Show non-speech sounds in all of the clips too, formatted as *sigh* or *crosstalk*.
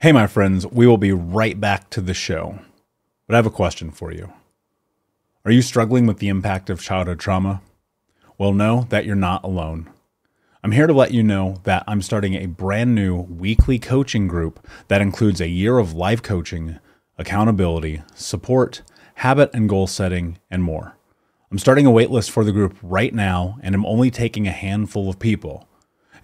Hey, my friends, we will be right back to the show. But I have a question for you. Are you struggling with the impact of childhood trauma? Well, know that you're not alone. I'm here to let you know that I'm starting a brand new weekly coaching group that includes a year of live coaching, accountability, support, habit and goal setting, and more. I'm starting a waitlist for the group right now, and I'm only taking a handful of people.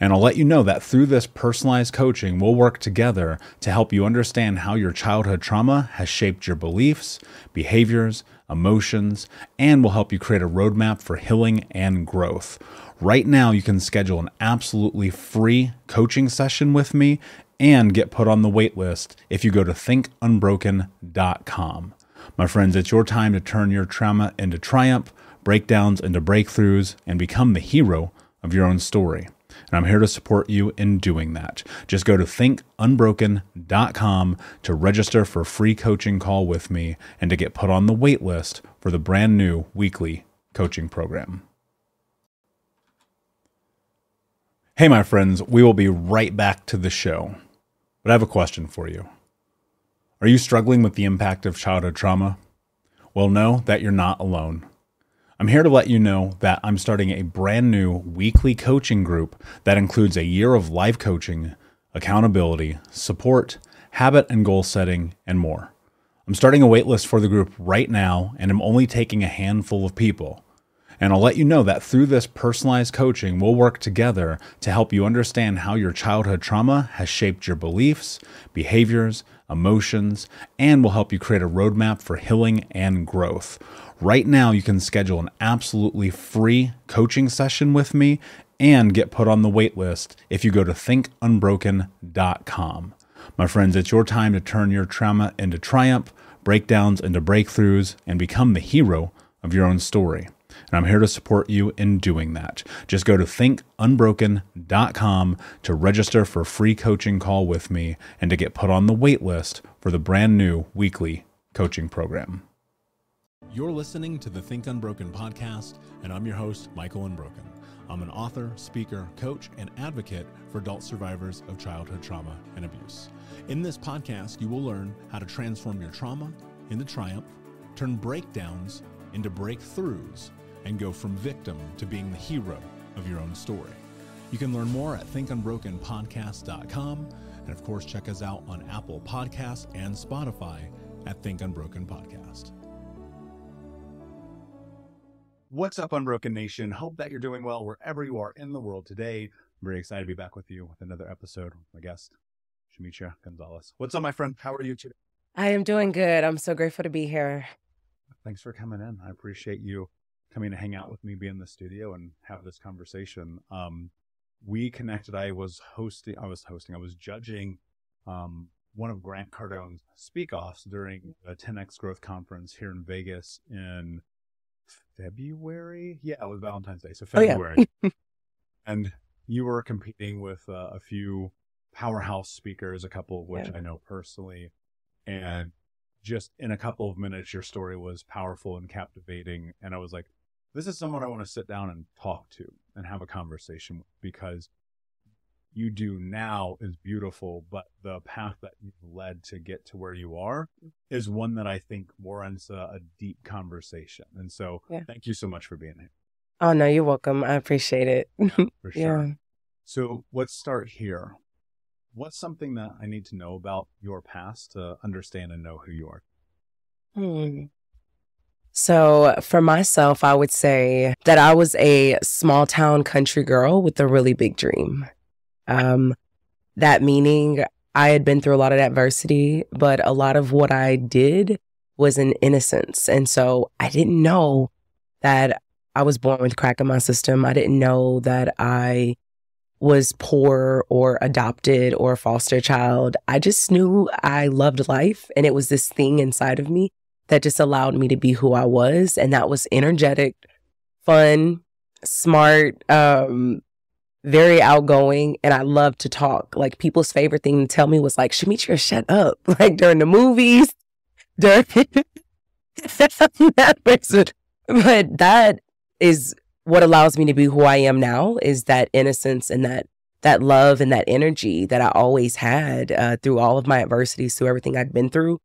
And I'll let you know that through this personalized coaching, we'll work together to help you understand how your childhood trauma has shaped your beliefs, behaviors, emotions, and will help you create a roadmap for healing and growth. Right now, you can schedule an absolutely free coaching session with me and get put on the wait list if you go to thinkunbroken.com. My friends, it's your time to turn your trauma into triumph, breakdowns into breakthroughs, and become the hero of your own story and I'm here to support you in doing that. Just go to thinkunbroken.com to register for a free coaching call with me and to get put on the wait list for the brand new weekly coaching program. Hey, my friends, we will be right back to the show. But I have a question for you. Are you struggling with the impact of childhood trauma? Well, know that you're not alone. I'm here to let you know that I'm starting a brand new weekly coaching group that includes a year of live coaching, accountability, support, habit and goal setting, and more. I'm starting a waitlist for the group right now, and I'm only taking a handful of people. And I'll let you know that through this personalized coaching, we'll work together to help you understand how your childhood trauma has shaped your beliefs, behaviors, emotions, and will help you create a roadmap for healing and growth. Right now, you can schedule an absolutely free coaching session with me and get put on the wait list if you go to thinkunbroken.com. My friends, it's your time to turn your trauma into triumph, breakdowns into breakthroughs, and become the hero of your own story. And I'm here to support you in doing that. Just go to thinkunbroken.com to register for a free coaching call with me and to get put on the wait list for the brand new weekly coaching program. You're listening to the Think Unbroken podcast, and I'm your host, Michael Unbroken. I'm an author, speaker, coach, and advocate for adult survivors of childhood trauma and abuse. In this podcast, you will learn how to transform your trauma into triumph, turn breakdowns into breakthroughs, and go from victim to being the hero of your own story. You can learn more at thinkunbrokenpodcast.com, and of course, check us out on Apple Podcasts and Spotify at Think Unbroken Podcast. What's up, Unbroken Nation? Hope that you're doing well wherever you are in the world today. I'm very excited to be back with you with another episode with my guest, Shametria Gonzales. What's up, my friend? How are you today? I am doing good. I'm so grateful to be here. Thanks for coming in. I appreciate you coming to hang out with me, be in the studio, and have this conversation. Um, we connected. I was hosting. I was hosting. I was judging um, one of Grant Cardone's speak offs during a 10x Growth Conference here in Vegas in February. Yeah, it was Valentine's Day, so February. Oh, yeah. *laughs* and you were competing with uh, a few powerhouse speakers, a couple of which yeah. I know personally, and just in a couple of minutes, your story was powerful and captivating. And I was like, this is someone I want to sit down and talk to and have a conversation with because you do now is beautiful, but the path that you've led to get to where you are is one that I think warrants a, a deep conversation. And so, yeah. thank you so much for being here. Oh, no, you're welcome. I appreciate it. Yeah, for *laughs* sure. Yeah. So, let's start here. What's something that I need to know about your past to understand and know who you are? Hmm. So, for myself, I would say that I was a small town country girl with a really big dream. Um, that meaning I had been through a lot of adversity, but a lot of what I did was in innocence. And so I didn't know that I was born with crack in my system. I didn't know that I was poor or adopted or a foster child. I just knew I loved life. And it was this thing inside of me that just allowed me to be who I was. And that was energetic, fun, smart, um, very outgoing and I love to talk. Like people's favorite thing to tell me was like, Shametria, shut up. *laughs* Like during the movies, *laughs* during that person. But that is what allows me to be who I am now is that innocence and that that love and that energy that I always had uh, through all of my adversities, through everything I'd been through.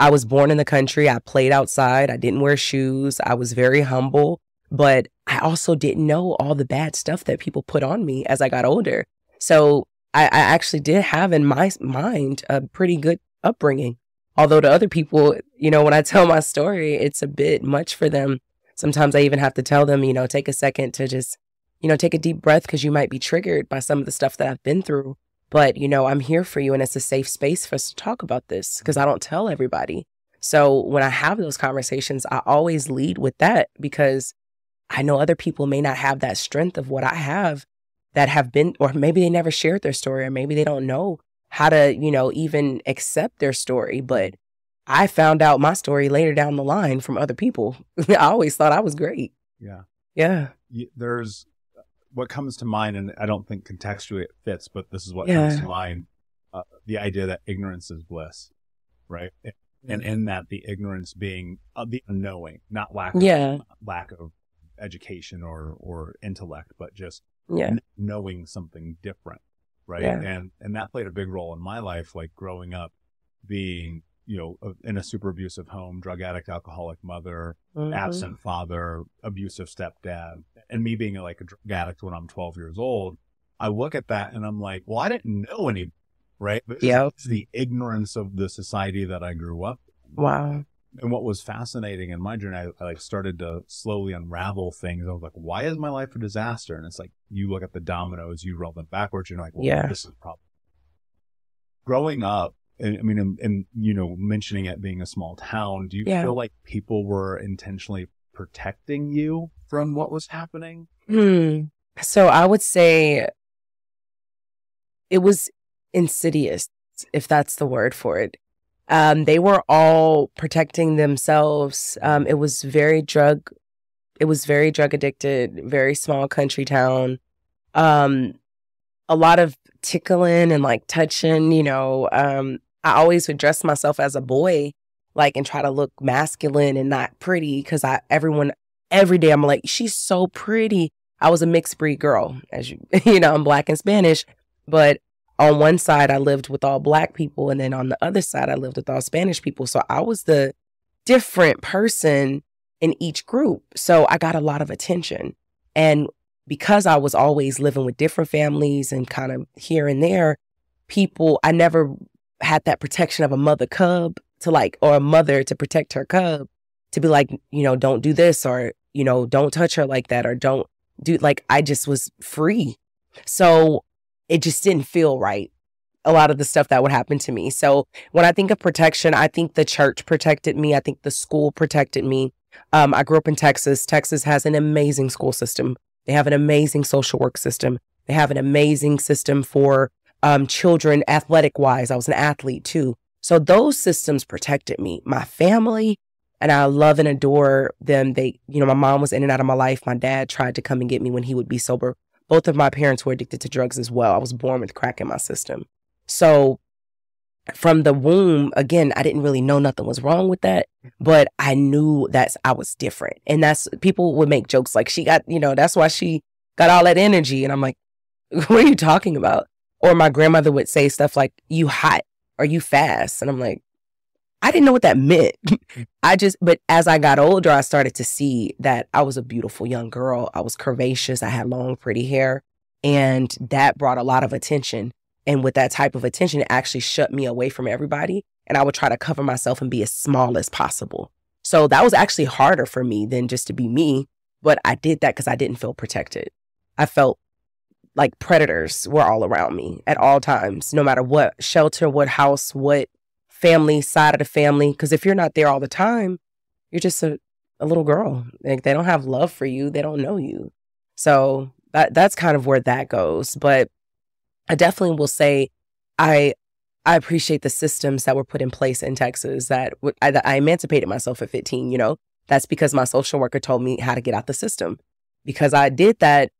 I was born in the country. I played outside. I didn't wear shoes. I was very humble, but I also didn't know all the bad stuff that people put on me as I got older. So I, I actually did have in my mind a pretty good upbringing. Although to other people, you know, when I *laughs* tell my story, it's a bit much for them. Sometimes I even have to tell them, you know, take a second to just, you know, take a deep breath because you might be triggered by some of the stuff that I've been through. But, you know, I'm here for you and it's a safe space for us to talk about this because I don't tell everybody. So when I have those conversations, I always lead with that because I know other people may not have that strength of what I have that have been, or maybe they never shared their story, or maybe they don't know how to, you know, even accept their story. But I found out my story later down the line from other people. *laughs* I always thought I was great. Yeah. Yeah. There's what comes to mind, and I don't think contextually it fits, but this is what yeah. comes to mind uh, the idea that ignorance is bliss, right? And in that, the ignorance being uh, the unknowing, not lack of, yeah. lack of education or, or intellect, but just yeah. n- knowing something different, right? Yeah. And and that played a big role in my life, like growing up, being you know in a super abusive home, drug addict, alcoholic mother, mm-hmm. absent father, abusive stepdad, and me being like a drug addict when I'm 12 years old. I look at that and I'm like, well, I didn't know any, right? Yeah. It's the ignorance of the society that I grew up. In. Wow and what was fascinating in my journey, I, I, like started to slowly unravel things. I was like, why is my life a disaster? And it's like, you look at the dominoes, you roll them backwards. You're like, well, yeah. this is problem. Growing up, I mean, and, and, you know, mentioning it being a small town, do you yeah. feel like people were intentionally protecting you from what was happening? Hmm. So I would say it was insidious, if that's the word for it. Um, they were all protecting themselves. Um, it was very drug, it was very drug addicted, very small country town. Um, a lot of tickling and like touching, you know. Um, I always would dress myself as a boy, like, and try to look masculine and not pretty because I, everyone, every day I'm like, she's so pretty. I was a mixed breed girl, as you, *laughs* you know, I'm black and Spanish, but on one side I lived with all black people and then on the other side I lived with all Spanish people. So I was the different person in each group. So I got a lot of attention. And because I was always living with different families and kind of here and there, people I never had that protection of a mother cub to like or a mother to protect her cub to be like, you know, don't do this or, you know, don't touch her like that or don't do like I just was free. So it just didn't feel right. A lot of the stuff that would happen to me. So when I think of protection, I think the church protected me. I think the school protected me. Um, I grew up in Texas. Texas has an amazing school system. They have an amazing social work system. They have an amazing system for um, children athletic wise. I was an athlete too. So those systems protected me. My family, and I love and adore them. They, you know, my mom was in and out of my life. My dad tried to come and get me when he would be sober both of my parents were addicted to drugs as well. I was born with crack in my system. So from the womb, again, I didn't really know nothing was wrong with that, but I knew that I was different. And that's people would make jokes like she got, you know, that's why she got all that energy. And I'm like, *laughs* what are you talking about? Or my grandmother would say stuff like, you hot or you fast. And I'm like, I didn't know what that meant. *laughs* Mm-hmm. I just, but as I got older, I started to see that I was a beautiful young girl. I was curvaceous. I had long, pretty hair. And that brought a lot of attention. And with that type of attention, it actually shut me away from everybody. And I would try to cover myself and be as small as possible. So that was actually harder for me than just to be me. But I did that because I didn't feel protected. I felt like predators were all around me at all times, no matter what shelter, what house, what family side of the family. Because if you're not there all the time, you're just a, a little girl. Like they don't have love for you. They don't know you. So that that's kind of where that goes. But I definitely will say I I appreciate the systems that were put in place in Texas that I, I emancipated myself at 15, you know. That's because my social worker told me how to get out the system. Because I did that,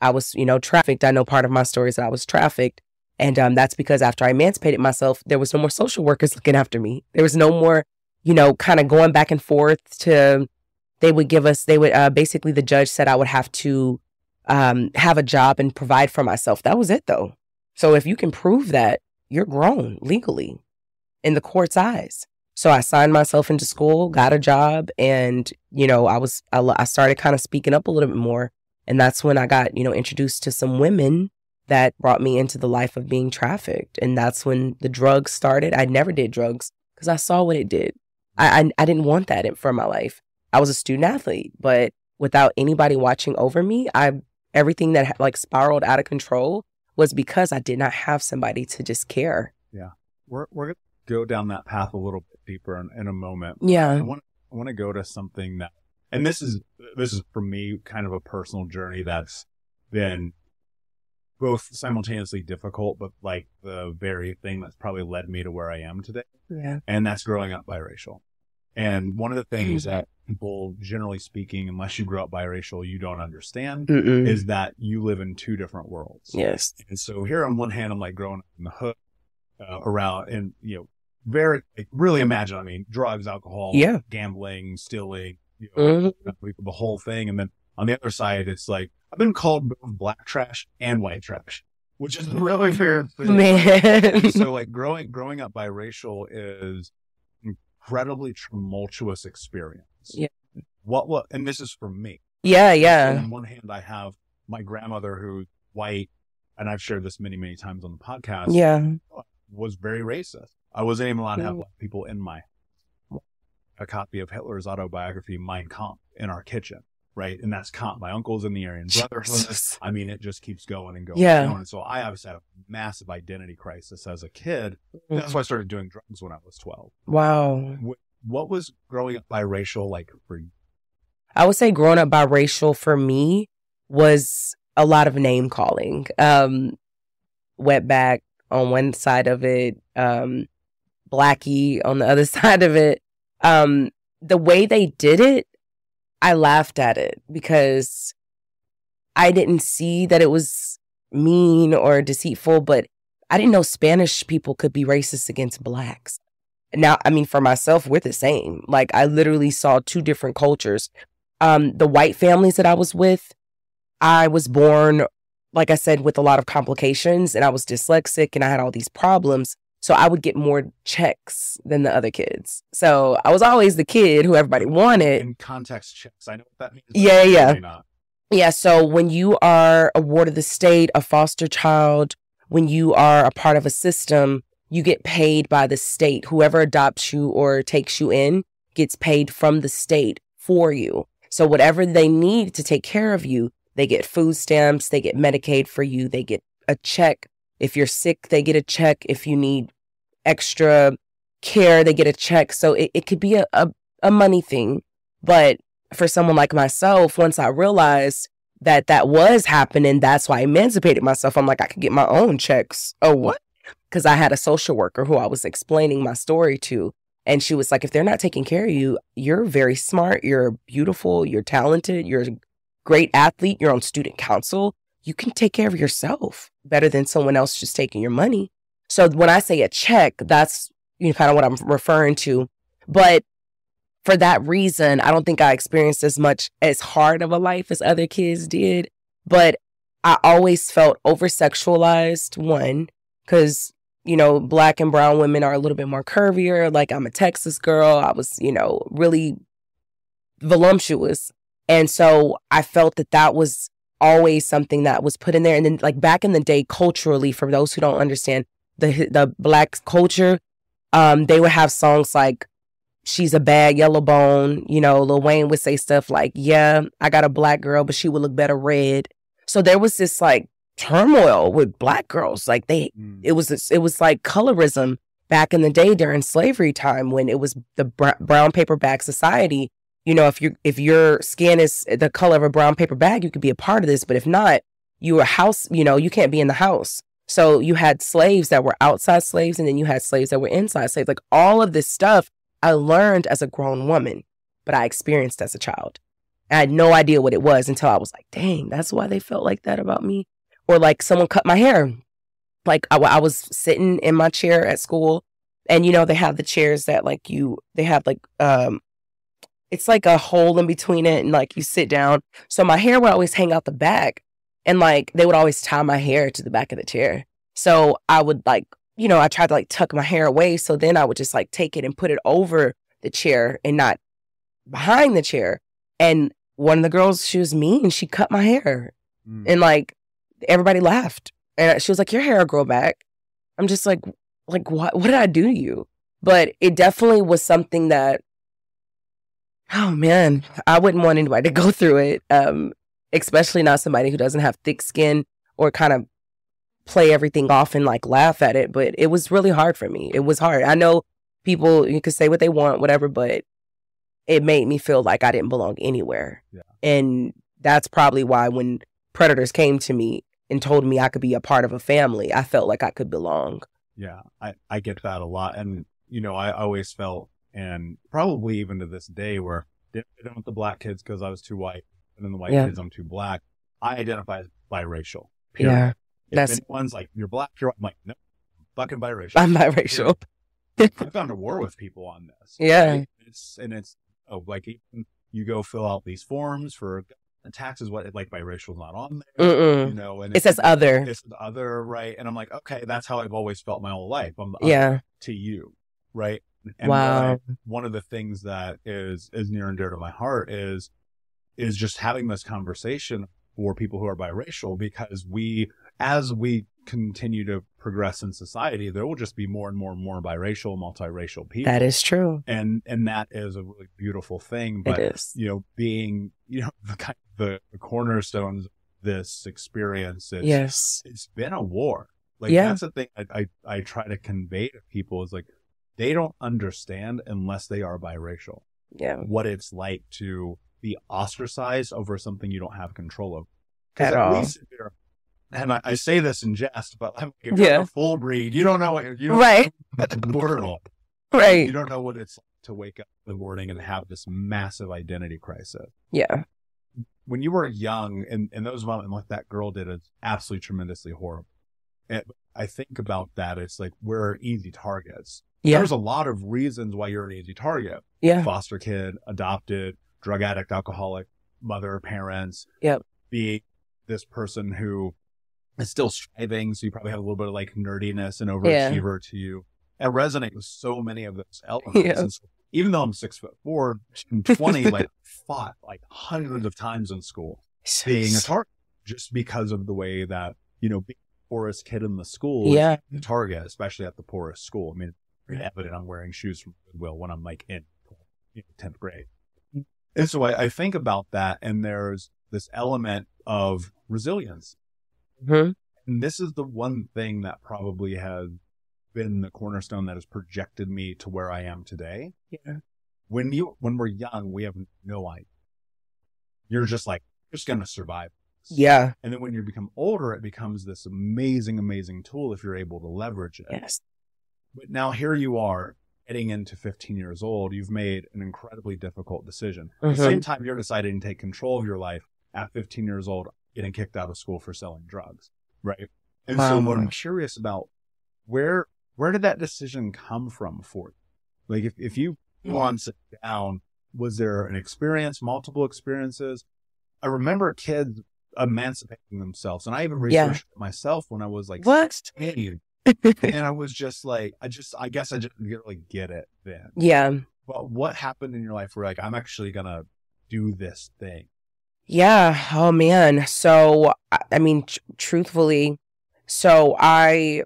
I was, you know, trafficked. I know part of my story is that I was trafficked. And um, that's because after I emancipated myself, there was no more social workers looking after me. There was no more, you know, kind of going back and forth to, they would give us, they would, uh, basically the judge said I would have to um, have a job and provide for myself. That was it though. So if you can prove that, you're grown legally in the court's eyes. So I signed myself into school, got a job, and you know I was I, I started kind of speaking up a little bit more, and that's when I got you know introduced to some women that brought me into the life of being trafficked, and that's when the drugs started. I never did drugs because I saw what it did. I, I I didn't want that in for my life. I was a student athlete, but without anybody watching over me, I everything that like spiraled out of control was because I did not have somebody to just care. Yeah, we're we're gonna go down that path a little bit deeper in, in a moment. Yeah. I want I want to go to something that, and this is this is for me kind of a personal journey that's been both simultaneously difficult, but like the very thing that's probably led me to where I am today. Yeah. And that's growing up biracial. And one of the things Mm. that people, generally speaking, unless you grow up biracial, you don't understand Mm-mm. is that you live in two different worlds. yes. And so here on one hand, I'm like growing up in the hood, uh, around and, you know, very, like, really imagine, I mean, drugs, alcohol, Yeah. gambling, stealing, you know, Mhm. the whole thing. And then on the other side, it's like, I've been called both black trash and white trash, which is *laughs* really weird. Man. so like growing, growing up biracial is incredibly tumultuous experience. Yeah. What, what, and this is for me. yeah, So yeah. on one hand, I have my grandmother who's white, and I've shared this many, many times on the podcast. Yeah. was very racist. I wasn't even allowed to have Mm. black people in my a copy of Hitler's autobiography, Mein Kampf, in our kitchen, right? And that's Kampf. My uncle's in the Aryan Brotherhood. *laughs* Jesus. I mean, it just keeps going and going. Yeah. And, going. and so I obviously had a massive identity crisis as a kid. That's why I started doing drugs when I was 12. Wow. What was growing up biracial like for you? I would say growing up biracial for me was a lot of name calling. Um, wetback on one side of it, um, blackie on the other *laughs* side of it. Um, the way they did it, I laughed at it because I didn't see that it was mean or deceitful, but I didn't know Spanish people could be racist against blacks. Now, I mean, for myself, we're the same. Like, I literally saw two different cultures. Um, the white families that I was with, I was born, like I said, with a lot of complications, and I was dyslexic and I had all these problems. So I would get more checks than the other kids. So I was always the kid who everybody wanted. In context checks, I know what that means. Yeah, yeah. Yeah. So when you are a ward of the state, a foster child, when you are a part of a system, you get paid by the state. Whoever adopts you or takes you in gets paid from the state for you. So whatever they need to take care of you, they get food stamps, they get Medicaid for you, they get a check. If you're sick, they get a check. If you need extra care, they get a check. So it, it could be a, a, a money thing. But for someone like myself, once I realized that that was happening, that's why I emancipated myself. I'm like, I could get my own checks. Oh, what? Because I had a social worker who I was explaining my story to. And she was like, if they're not taking care of you, you're very smart, you're beautiful, you're talented, you're a great athlete, you're on student council. You can take care of yourself better than someone else just taking your money. So when I say a check, that's you know, kind of what I'm referring to. But for that reason, I don't think I experienced as much as hard of a life as other kids did. But I always felt over sexualized, one, because, you know, black and brown women are a little bit more curvier. Like I'm a Texas girl. I was, you know, really voluptuous. And so I felt that that was always something that was put in there. And then, like back in the day, culturally, for those who don't understand the the black culture, um, they would have songs like she's a bad yellow bone. You know, Lil Wayne would say stuff like, Yeah, I got a black girl, but she would look better red. So there was this like turmoil with black girls. Like they Mm. it was it was like colorism back in the day during slavery time when it was the br- brown paper bag society. You know, if you if your skin is the color of a brown paper bag, you could be a part of this. But if not, you are house. You know, you can't be in the house. So you had slaves that were outside slaves, and then you had slaves that were inside slaves. Like all of this stuff, I learned as a grown woman, but I experienced as a child. I had no idea what it was until I was like, dang, that's why they felt like that about me. Or like someone cut my hair. Like I, I was sitting in my chair at school, and you know they have the chairs that like you they have like um, it's like a hole in between it, and like you sit down. So my hair would always hang out the back. And like they would always tie my hair to the back of the chair. So I would like, you know, I tried to like tuck my hair away. So then I would just like take it and put it over the chair and not behind the chair. And one of the girls, she was mean. She cut my hair. Mm. And like everybody laughed. And she was like, Your hair will grow back. I'm just like, like what what did I do to you? But it definitely was something that oh man, I wouldn't want anybody to go *laughs* through it. Um, especially not somebody who doesn't have thick skin or kind of play everything off and like laugh at it. But it was really hard for me. It was hard. I know people you could say what they want, whatever, but it made me feel like I didn't belong anywhere. Yeah. And that's probably why when predators came to me and told me I could be a part of a family, I felt like I could belong. Yeah, I, I get that a lot. And, you know, I always felt, and probably even to this day, where didn't fit with the black kids because I was too white, and then the white Yeah. kids, I'm too black. I identify as biracial. Yeah. If That's- one's like, you're black, you're white, I'm like, no, I'm fucking biracial. I'm biracial. I've gone to war with people on this. *laughs* Yeah. right? It's, and it's, oh, like, even you go fill out these forms for taxes, what, it like, biracial's not on there, Mm-mm. you know, and It says other. it's the other, right? And I'm like, okay, that's how I've always felt my whole life. I'm the other Yeah. to you, right? And what I- Wow. one of the things that is is near and dear to my heart is is just having this conversation for people who are biracial because we as we continue to progress in society there will just be more and more and more biracial multiracial people That is true. and and that is a really beautiful thing but it is. you know being you know *laughs* the kind the, the cornerstones of this experience it's, Yes. it's been a war. Like Yeah. that's the thing I, I I try to convey to people is like they don't understand unless they are biracial Yeah. what it's like to be ostracized over something you don't have control of. 'Cause At all. least if and I, I say this in jest, but I'm if you're Yeah. a full breed. You don't know what you're, you don't Right. That's brutal. *laughs* You Right. don't know what it's like to wake up in the morning and have this massive identity crisis Yeah. when you were young and, and those moments like that girl did is absolutely tremendously horrible. And I think about that. It's like we're easy targets. Yeah. There's a lot of reasons why you're an easy target. Yeah. Foster kid, adopted, drug addict, alcoholic, mother, parents. Yep. Being this person who is still striving. So you probably have a little bit of like nerdiness and Yeah. overachiever to you. And resonate with so many of those elements. Yeah. So even though I'm six foot four, and 20, *laughs* like fought like hundreds of times in school being a target just because of the way that, you know, being poorest kid in the school Yeah. is the target, especially at the poorest school. I mean, it's very evident I'm wearing shoes from Goodwill when I'm like in 10th grade. And so I, I think about that and there's this element of resilience. Mhm. And this is the one thing that probably has been the cornerstone that has projected me to where I am today. Yeah. When you when we're young, we have no idea. You're just like, just gonna survive. Yeah. And then when you become older, it becomes this amazing, amazing tool if you're able to leverage it. Yes. But now here you are getting into 15 years old. You've made an incredibly difficult decision. At the same mm-hmm. time, you're deciding to take control of your life at 15 years old, getting kicked out of school for selling drugs. Right. And so what I'm curious about, where, where did that decision come from for you? Like if, if you want to sit down, was there an experience, multiple experiences? I remember kids emancipating themselves. And I even Yeah. researched it myself when I was like What? 16 *laughs* and I was just like, I just, I guess I just didn't really get it then. yeah. But what happened in your life where like, I'm actually gonna do this thing? Yeah. Oh man. So I I mean, tr- truthfully, so I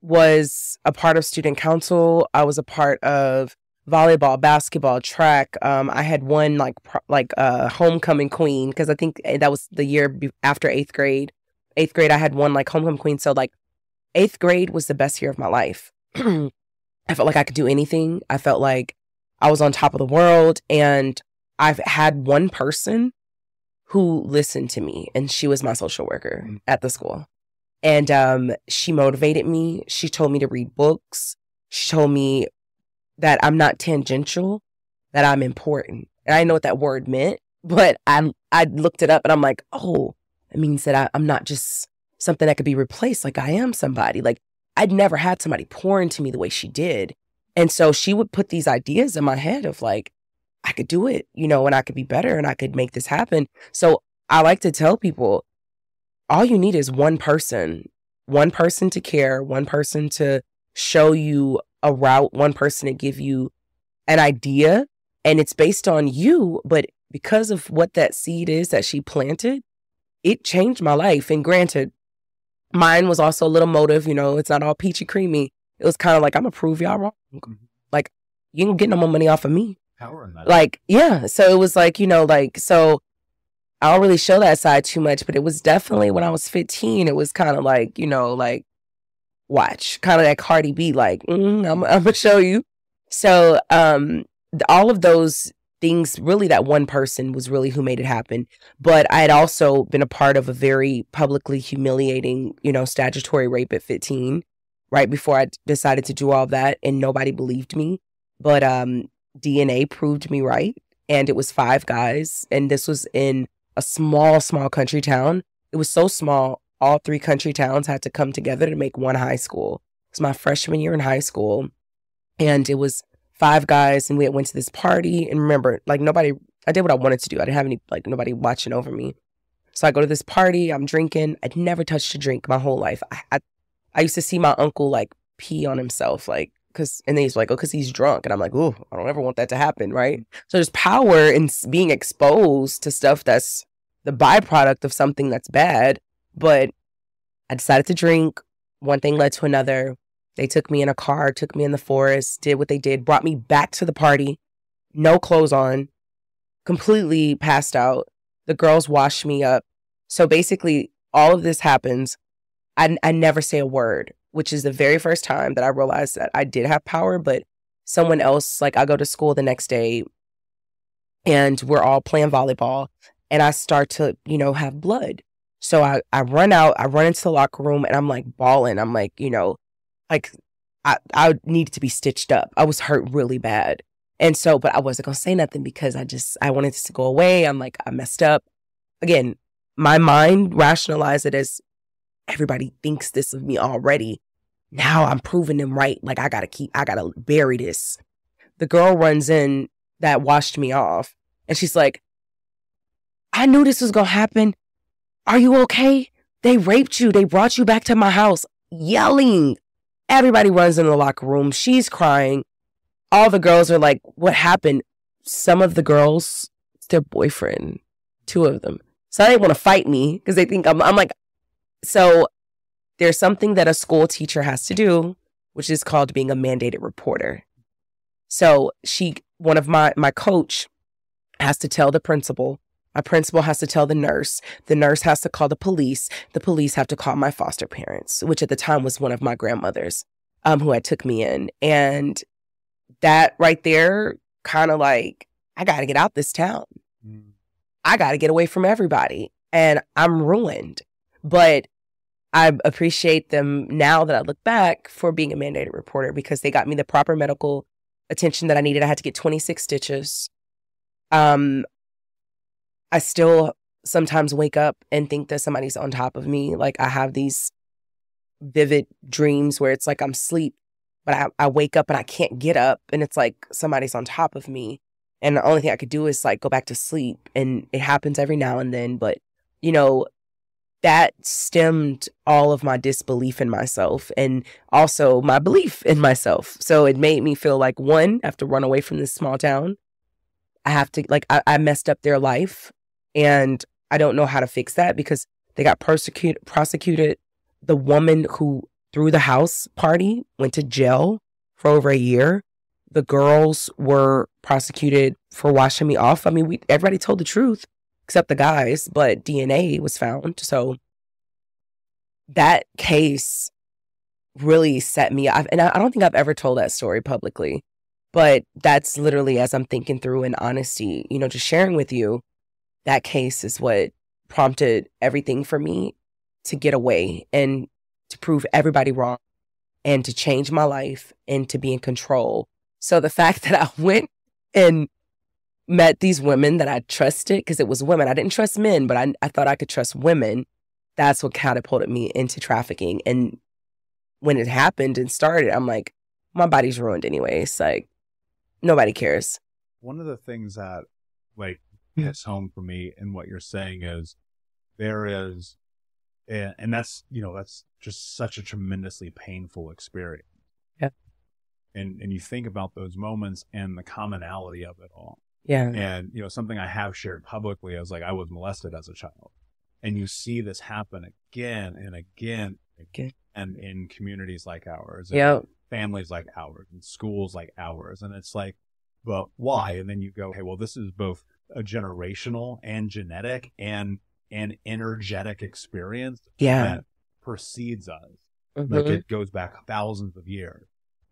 was a part of student council. I was a part of volleyball, basketball, track. Um, I had won like pro- like uh homecoming queen because I think eh, that was the year be- after eighth grade. Eighth grade, I had won like homecoming queen. So like eighth grade was the best year of my life. *clears throat* I felt like I could do anything. I felt like I was on top of the world, and I've had one person who listened to me, and she was my social worker Mm. at the school. And um, she motivated me. She told me to read books. She told me that I'm not tangential, that I'm important. And I didn't know what that word meant, but I I looked it up and I'm like, oh, it means that I, I'm not just something that could be replaced. Like I am somebody. Like I'd never had somebody pour into me the way she did. And so she would put these ideas in my head of like, I could do it, you know, and I could be better and I could make this happen. So I like to tell people all you need is one person, one person to care, one person to show you a route, one person to give you an idea. And it's based on you. But because of what that seed is that she planted, it changed my life. And granted, mine was also a little motive, you know, it's not all peachy creamy. It was kind of like, I'm gonna prove y'all wrong. Mm-hmm. Like, you ain't get no more money off of me. Power. Like, yeah. So it was like, you know, like, so I don't really show that side too much, but it was definitely when I was 15, it was kind of like, you know, like, watch, kind of that Cardi B, like, mm, I'm, I'm gonna *laughs* show you. So, um, all of those things, really, that one person was really who made it happen. But I had also been a part of a very publicly humiliating, you know, statutory rape at 15, right before I decided to do all that, and nobody believed me. But um, DNA proved me right. And it was five guys. And this was in a small, small country town. It was so small, all three country towns had to come together to make one high school. It was my freshman year in high school. And it was five guys, and we went to this party. And remember, like, nobody, I did what I wanted to do. I didn't have any, like, nobody watching over me. So I go to this party, I'm drinking. I'd never touched a drink my whole life. I, I, I used to see my uncle, like, pee on himself, like, because and then he's like, oh, because he's drunk, and I'm like, oh, I don't ever want that to happen, right? So there's power in being exposed to stuff that's the byproduct of something that's bad. But I decided to drink. One thing led to another. They took me in a car, took me in the forest, did what they did, brought me back to the party, no clothes on, completely passed out. The girls washed me up. So basically, all of this happens. I, I never say a word which is the very first time that I realized that I did have power, but someone else, like I go to school the next day and we're all playing volleyball and I start to, you know, have blood. So I, I run out, I run into the locker room and I'm like bawling. I'm like, you know, like I, I needed to be stitched up. I was hurt really bad. And so, but I wasn't going to say nothing because I just, I wanted this to go away. I'm like, I messed up. Again, my mind rationalized it as everybody thinks this of me already. Now I'm proving them right. Like I gotta keep, I gotta bury this. The girl runs in that washed me off and she's like, I knew this was gonna happen. Are you okay? They raped you. They brought you back to my house, yelling. Everybody runs in the locker room. She's crying. All the girls are like, What happened? Some of the girls, their boyfriend, two of them. So they want to fight me because they think I'm, I'm like, so there's something that a school teacher has to do, which is called being a mandated reporter. So she, one of my, my coach has to tell the principal. My principal has to tell the nurse. The nurse has to call the police. The police have to call my foster parents, which at the time was one of my grandmothers, um, who had took me in. And that right there, kind of like, I got to get out this town. Mm. I got to get away from everybody. And I'm ruined. But I appreciate them now that I look back for being a mandated reporter because they got me the proper medical attention that I needed. I had to get 26 stitches. Um, I still sometimes wake up and think that somebody's on top of me. Like I have these vivid dreams where it's like I'm asleep, but I, I wake up and I can't get up and it's like somebody's on top of me. And the only thing I could do is like go back to sleep. And it happens every now and then. But, you know, that stemmed all of my disbelief in myself and also my belief in myself. So it made me feel like one, I have to run away from this small town. I have to like I, I messed up their life and I don't know how to fix that because they got persecuted prosecuted. The woman who threw the house party went to jail for over a year. The girls were prosecuted for washing me off. I mean, we everybody told the truth except the guys, but DNA was found. So that case really set me up. And I, I don't think I've ever told that story publicly, but that's literally as I'm thinking through in honesty, you know, just sharing with you, that case is what prompted everything for me to get away and to prove everybody wrong and to change my life and to be in control. So the *laughs* fact that I went and met these women that I trusted because it was women. I didn't trust men, but I, I thought I could trust women. That's what catapulted me into trafficking. And when it happened and started, I'm like, my body's ruined anyways. Like, nobody cares. One of the things that, like, hits home for me. And what you're saying is there is, and, and that's, you know, that's just such a tremendously painful experience. Yeah. And, and you think about those moments and the commonality of it all. Yeah. And, you know, something I have shared publicly, is like, I was molested as a child. And you see this happen again and again and again and in communities like ours. and Yep. Families like ours and schools like ours. And it's like, but why? And then you go, hey, well, this is both a generational and genetic and an energetic experience Yeah. that precedes us. Mhm. Like it goes back thousands of years.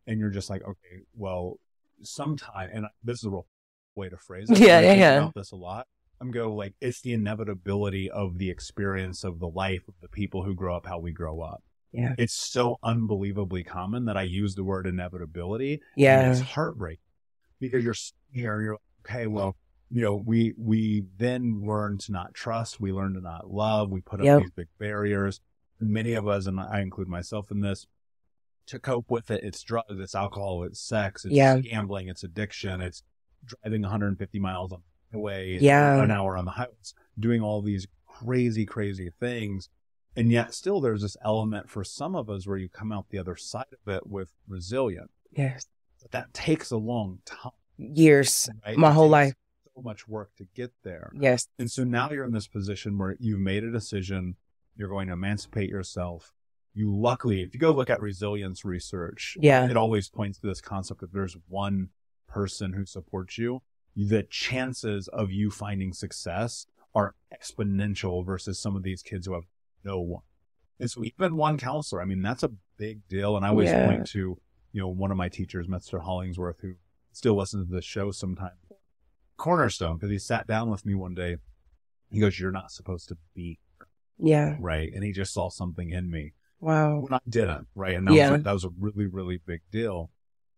And you're just like, okay, well, sometime, and this is a real way to phrase it. *laughs* Yeah, yeah, yeah. About this a lot. I'm go like, it's the inevitability of the experience of the life of the people who grow up how we grow up. Yeah. It's so unbelievably common that I use the word inevitability. and Yeah. it's heartbreaking because you're here. You're okay. Well, you know, we we then learn to not trust. We learn to not love. We put up Yep. these big barriers. Many of us, and I include myself in this, to cope with it, it's drugs, it's alcohol, it's sex, it's Yeah. gambling, it's addiction, it's driving 150 miles on the highway, Yeah. an hour on the highway, It's doing all these crazy, crazy things. And yet, still, there's this element for some of us where you come out the other side of it with resilience. Yes. But that takes a long time. Years. Right? My It whole takes life. So much work to get there. Yes. And so now you're in this position where you've made a decision. You're going to emancipate yourself. You luckily, if you go look at resilience research, Yeah. it always points to this concept that there's one person who supports you. The chances of you finding success are exponential versus some of these kids who have no one. And so even one counselor, I mean, that's a big deal. And I always Yeah. point to, you know, one of my teachers, Mr. Hollingsworth, who still listens to the show sometimes. Cornerstone, because he sat down with me one day. He goes, You're not supposed to be Yeah. right. And he just saw something in me Wow. when I didn't, right? And that, Yeah. was, that was a really, really big deal.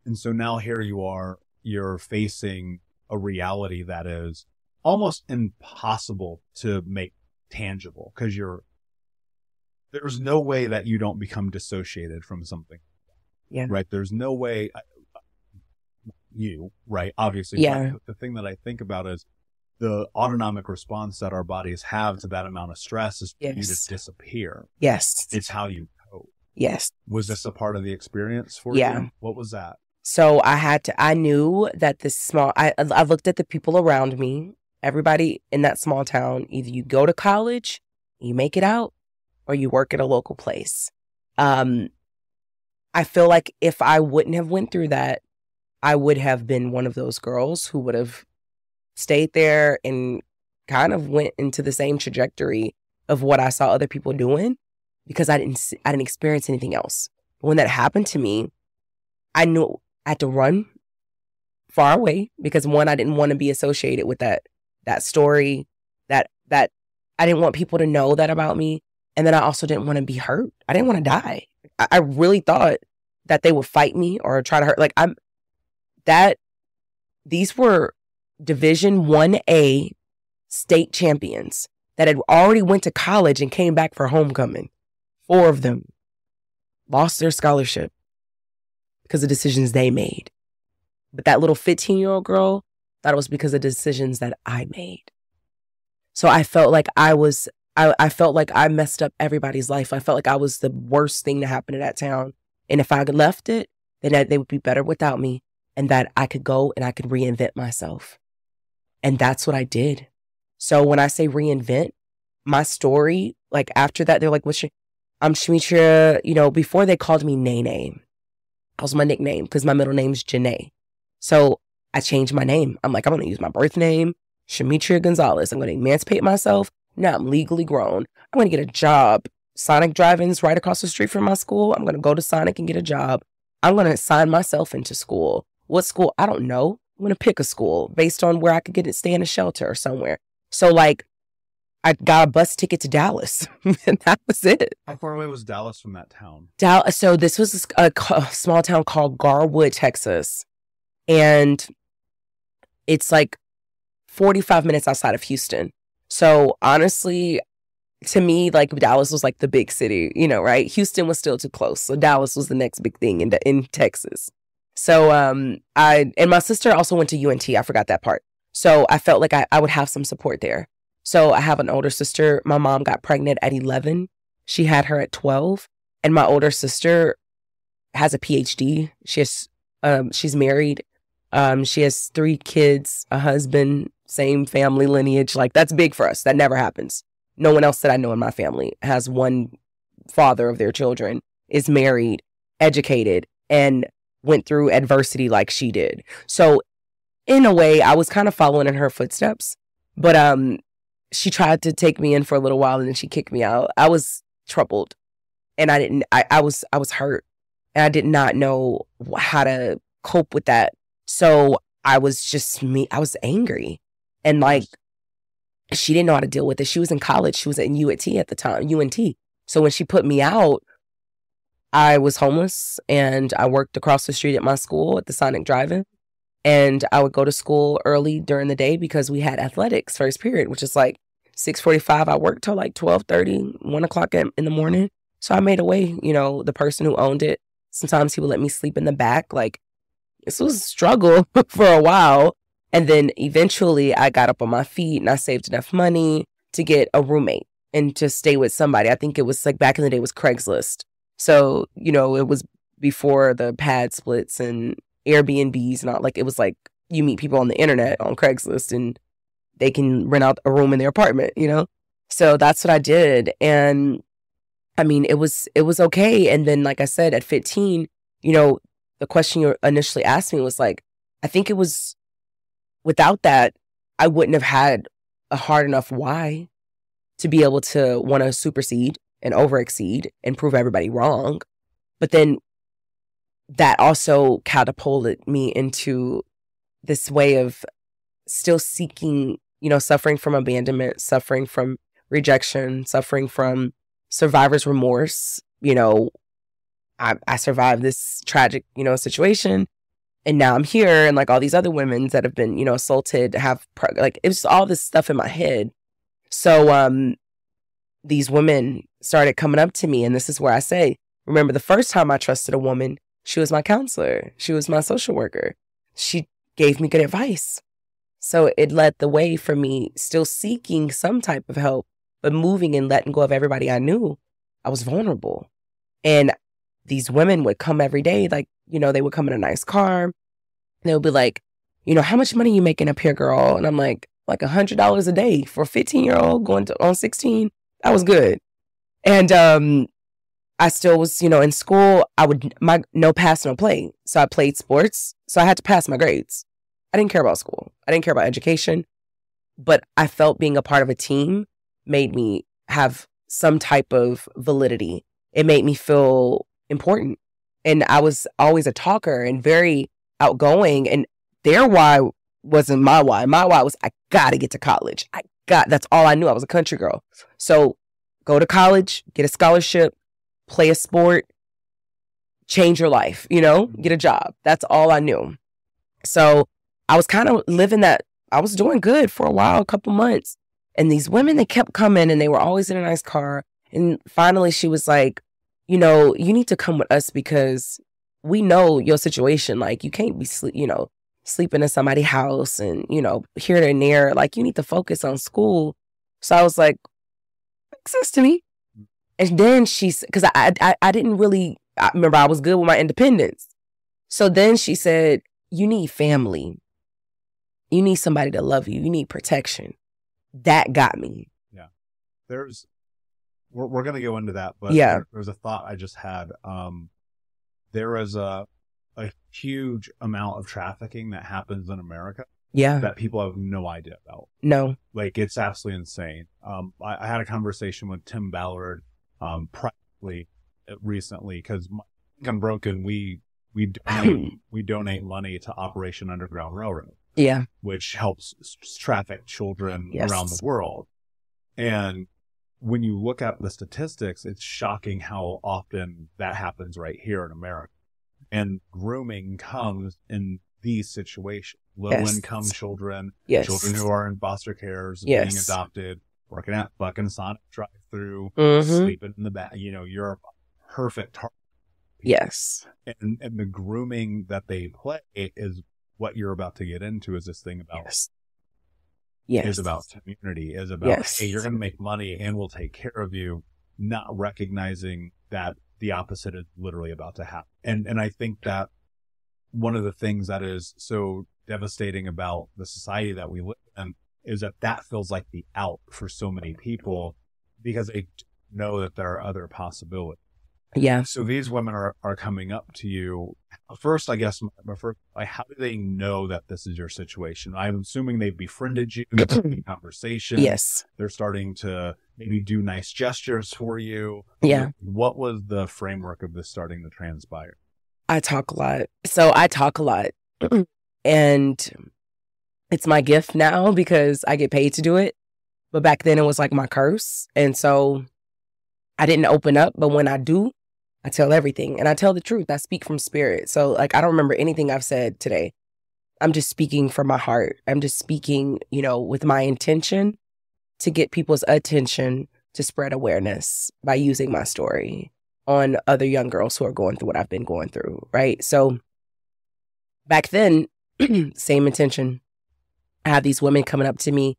And so now here you are, you're facing a reality that is almost impossible to make tangible because you're, there's no way that you don't become dissociated from something. Yeah. Right. There's no way you, right? Obviously. Yeah. But the thing that I think about is the autonomic response that our bodies have to that amount of stress is for you Yes. to disappear. Yes. It's how you cope. Yes. Was this a part of the experience for Yeah. you? What was that? So I had to, I knew that this small, I, I looked at the people around me, everybody in that small town, either you go to college, you make it out, or you work at a local place. Um, I feel like if I wouldn't have went through that, I would have been one of those girls who would have stayed there and kind of went into the same trajectory of what I saw other people doing because I didn't, I didn't experience anything else. When that happened to me, I knew I had to run far away because one, I didn't want to be associated with that that story, that that I didn't want people to know that about me, and then I also didn't want to be hurt. I didn't want to die. I, I really thought that they would fight me or try to hurt. Like I'm that. These were Division One A state champions that had already went to college and came back for homecoming. Four of them lost their scholarship because of decisions they made. But that little 15 year old girl thought it was because of decisions that I made. So I felt like I was, I, I felt like I messed up everybody's life. I felt like I was the worst thing to happen to that town. And if I left it, then they would be better without me and that I could go and I could reinvent myself. And that's what I did. So when I say reinvent, my story, like after that, they're like, what's your, I'm Shametria, you know, before they called me Nene, that was my nickname because my middle name's Janae. So I changed my name. I'm like, I'm going to use my birth name, Shametria Gonzales. I'm going to emancipate myself. Now I'm legally grown. I'm going to get a job. Sonic Drive-In's right across the street from my school. I'm going to go to Sonic and get a job. I'm going to sign myself into school. What school? I don't know. I'm going to pick a school based on where I could get it, stay in a shelter or somewhere. So like, I got a bus ticket to Dallas, *laughs* and that was it. How far away was Dallas from that town? Dallas. So this was a, co- small town called Garwood, Texas, and it's like 45 minutes outside of Houston. So honestly, to me, like Dallas was like the big city, you know, right? Houston was still too close, so Dallas was the next big thing in the, in Texas. So um, I and my sister also went to UNT. I forgot that part. So I felt like I, I would have some support there. So I have an older sister. My mom got pregnant at 11. She had her at 12. And my older sister has a PhD. She has, um, she's married. Um, she has three kids, a husband, same family lineage. Like that's big for us. That never happens. No one else that I know in my family has one father of their children, is married, educated, and went through adversity like she did. So in a way, I was kind of following in her footsteps. But um she tried to take me in for a little while and then she kicked me out. I was troubled and I didn't I, I was I was hurt and I did not know how to cope with that. So I was just me I was angry. And like she didn't know how to deal with it. She was in college. She was in UNT at the time, UNT. So when she put me out, I was homeless and I worked across the street at my school at the Sonic Drive-In. And I would go to school early during the day because we had athletics first period, which is like 645. I worked till like 1230, 1 o'clock in the morning. So I made a way, you know, the person who owned it, sometimes he would let me sleep in the back. Like this was a struggle *laughs* for a while. And then eventually I got up on my feet and I saved enough money to get a roommate and to stay with somebody. I think it was like back in the day was Craigslist. So, you know, it was before the PadSplits and Airbnbs and all like it was like you meet people on the internet on Craigslist and they can rent out a room in their apartment, you know? So that's what I did. And I mean, it was it was okay. And then like I said, at 15, you know, the question you initially asked me was like, I think it was without that, I wouldn't have had a hard enough why to be able to want to supersede and overexceed and prove everybody wrong. But then that also catapulted me into this way of still seeking, you know, suffering from abandonment, suffering from rejection, suffering from survivor's remorse. You know, I, I survived this tragic, you know, situation. And now I'm here, and like all these other women that have been, you know, assaulted, have like it was all this stuff in my head. So, um, these women started coming up to me, and this is where I say, remember the first time I trusted a woman, she was my counselor, she was my social worker. She gave me good advice. So it led the way for me still seeking some type of help, but moving and letting go of everybody I knew. I was vulnerable. And these women would come every day, like, you know, they would come in a nice car. They would be like, you know, how much money you making up here, girl? And I'm like, like a hundred dollars a day for a 15 year old going to on 16. That was good. And um I still was, you know, in school, I would my no pass, no play. So I played sports. So I had to pass my grades. I didn't care about school. I didn't care about education. But I felt being a part of a team made me have some type of validity. It made me feel important. And I was always a talker and very outgoing. And their why wasn't my why. My why was I gotta get to college. I that's all I knew. I was a country girl. So go to college, get a scholarship, play a sport, change your life, you know, mm-hmm. get a job. That's all I knew. So I was kind of living that I was doing good for a while, a couple months. And these women, they kept coming and they were always in a nice car. And finally she was like, you know, you need to come with us because we know your situation. Like you can't be sleep, you know, sleeping in somebody's house and, you know, here and there. Like you need to focus on school. So I was like, makes sense to me. And then she's because I, I I didn't really I remember I was good with my independence. So then she said, You need family. You need somebody to love you. You need protection. That got me. Yeah. There's we're, we're gonna go into that, but yeah. there, there's a thought I just had. Um there is a a huge amount of trafficking that happens in America Yeah. that people have no idea about. No. Like it's absolutely insane. Um, I, I had a conversation with Tim Ballard, um, privately uh, recently because Unbroken. We we donate *clears throat* we donate money to Operation Underground Railroad, Yeah. which helps traffic children Yes. around the world. And when you look at the statistics, it's shocking how often that happens right here in America. And grooming comes in these situations. Low Yes. income children, Yes. children who are in foster cares, being adopted, working at fucking Sonic drive through, Mhm. sleeping in the back. You know, you're a perfect target. Yes. And, and the grooming that they play is what you're about to get into is this thing about Yes. yes. is about community, is about, Yes. hey, you're going to make money and we'll take care of you, not recognizing that the opposite is literally about to happen. And, and I think that one of the things that is so devastating about the society that we live in is that that feels like the out for so many people because they know that there are other possibilities. yeah. So these women are, are coming up to you. First, I guess, my first, like, how do they know that this is your situation? I'm assuming they've befriended you, *clears throat* conversation. Yes. They're starting to maybe do nice gestures for you. Yeah. What was the framework of this starting to transpire? I talk a lot. So I talk a lot. *clears throat* and it's my gift now because I get paid to do it. But back then it was like my curse. And so I didn't open up. But when I do, I tell everything and I tell the truth. I speak from spirit. So, like, I don't remember anything I've said today. I'm just speaking from my heart. I'm just speaking, you know, with my intention to get people's attention to spread awareness by using my story on other young girls who are going through what I've been going through, right? So back then, *clears throat* same intention. I had these women coming up to me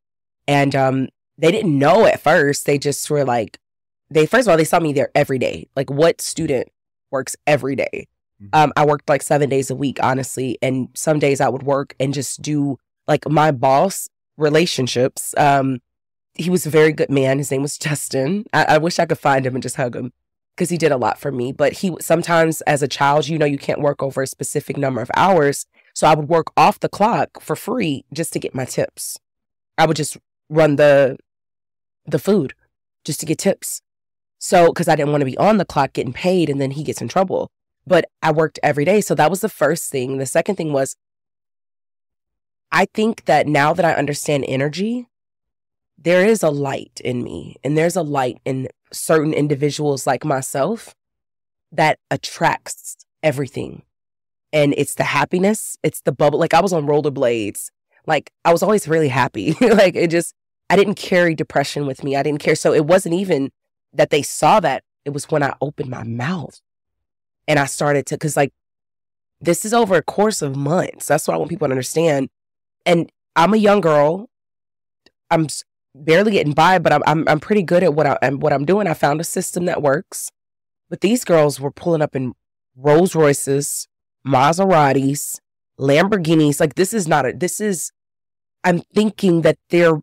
and um they didn't know at first. They just were like they first of all they saw me there every day. Like what student works every day? Mhm. Um I worked like 7 days a week honestly and some days I would work and just do like my boss relationships um he was a very good man. His name was Justin. I, I wish I could find him and just hug him because he did a lot for me. But he sometimes, as a child, you know, you can't work over a specific number of hours. So I would work off the clock for free just to get my tips. I would just run the the food just to get tips. So because I didn't want to be on the clock getting paid and then he gets in trouble. But I worked every day. So that was the first thing. The second thing was I think that now that I understand energy, there is a light in me and there's a light in certain individuals like myself that attracts everything. And it's the happiness, it's the bubble. Like I was on rollerblades. Like I was always really happy. *laughs* like it just, I didn't carry depression with me. I didn't care. So it wasn't even that they saw that. It was when I opened my mouth and I started to, cause like this is over a course of months. That's what I want people to understand. And I'm a young girl. I'm barely getting by, but I'm I'm, I'm pretty good at what I, am what I'm doing. I found a system that works. But these girls were pulling up in Rolls Royces, Maseratis, Lamborghinis. Like this is not a. This is. I'm thinking that they're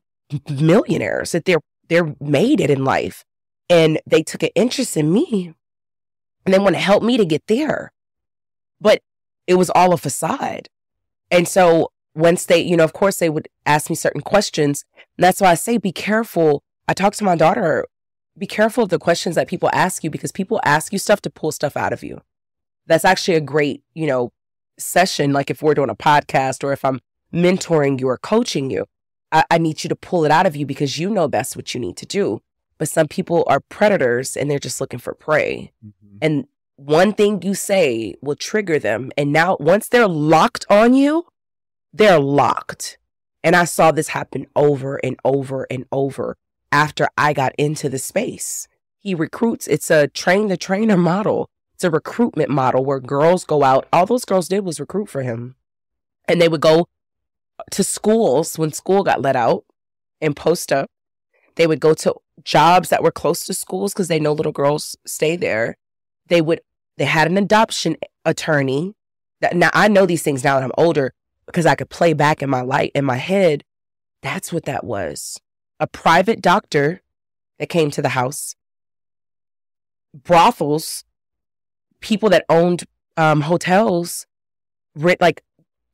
millionaires. That they're they're made it in life, and they took an interest in me, and they want to help me to get there. But it was all a facade, and so once they, you know, of course, they would ask me certain questions. And that's why I say be careful. I talk to my daughter, be careful of the questions that people ask you because people ask you stuff to pull stuff out of you. That's actually a great, you know, session. Like if we're doing a podcast or if I'm mentoring you or coaching you, I, I need you to pull it out of you because you know best what you need to do. But some people are predators and they're just looking for prey. Mm-hmm. And one thing you say will trigger them. And now, once they're locked on you, they're locked. And I saw this happen over and over and over after I got into the space. He recruits, it's a train the trainer model. It's a recruitment model where girls go out. All those girls did was recruit for him. And they would go to schools when school got let out and post up. They would go to jobs that were close to schools because they know little girls stay there. They would, they had an adoption attorney. That now I know these things now that I'm older because I could play back in my light in my head. That's what that was. A private doctor that came to the house, brothels, people that owned um, hotels, like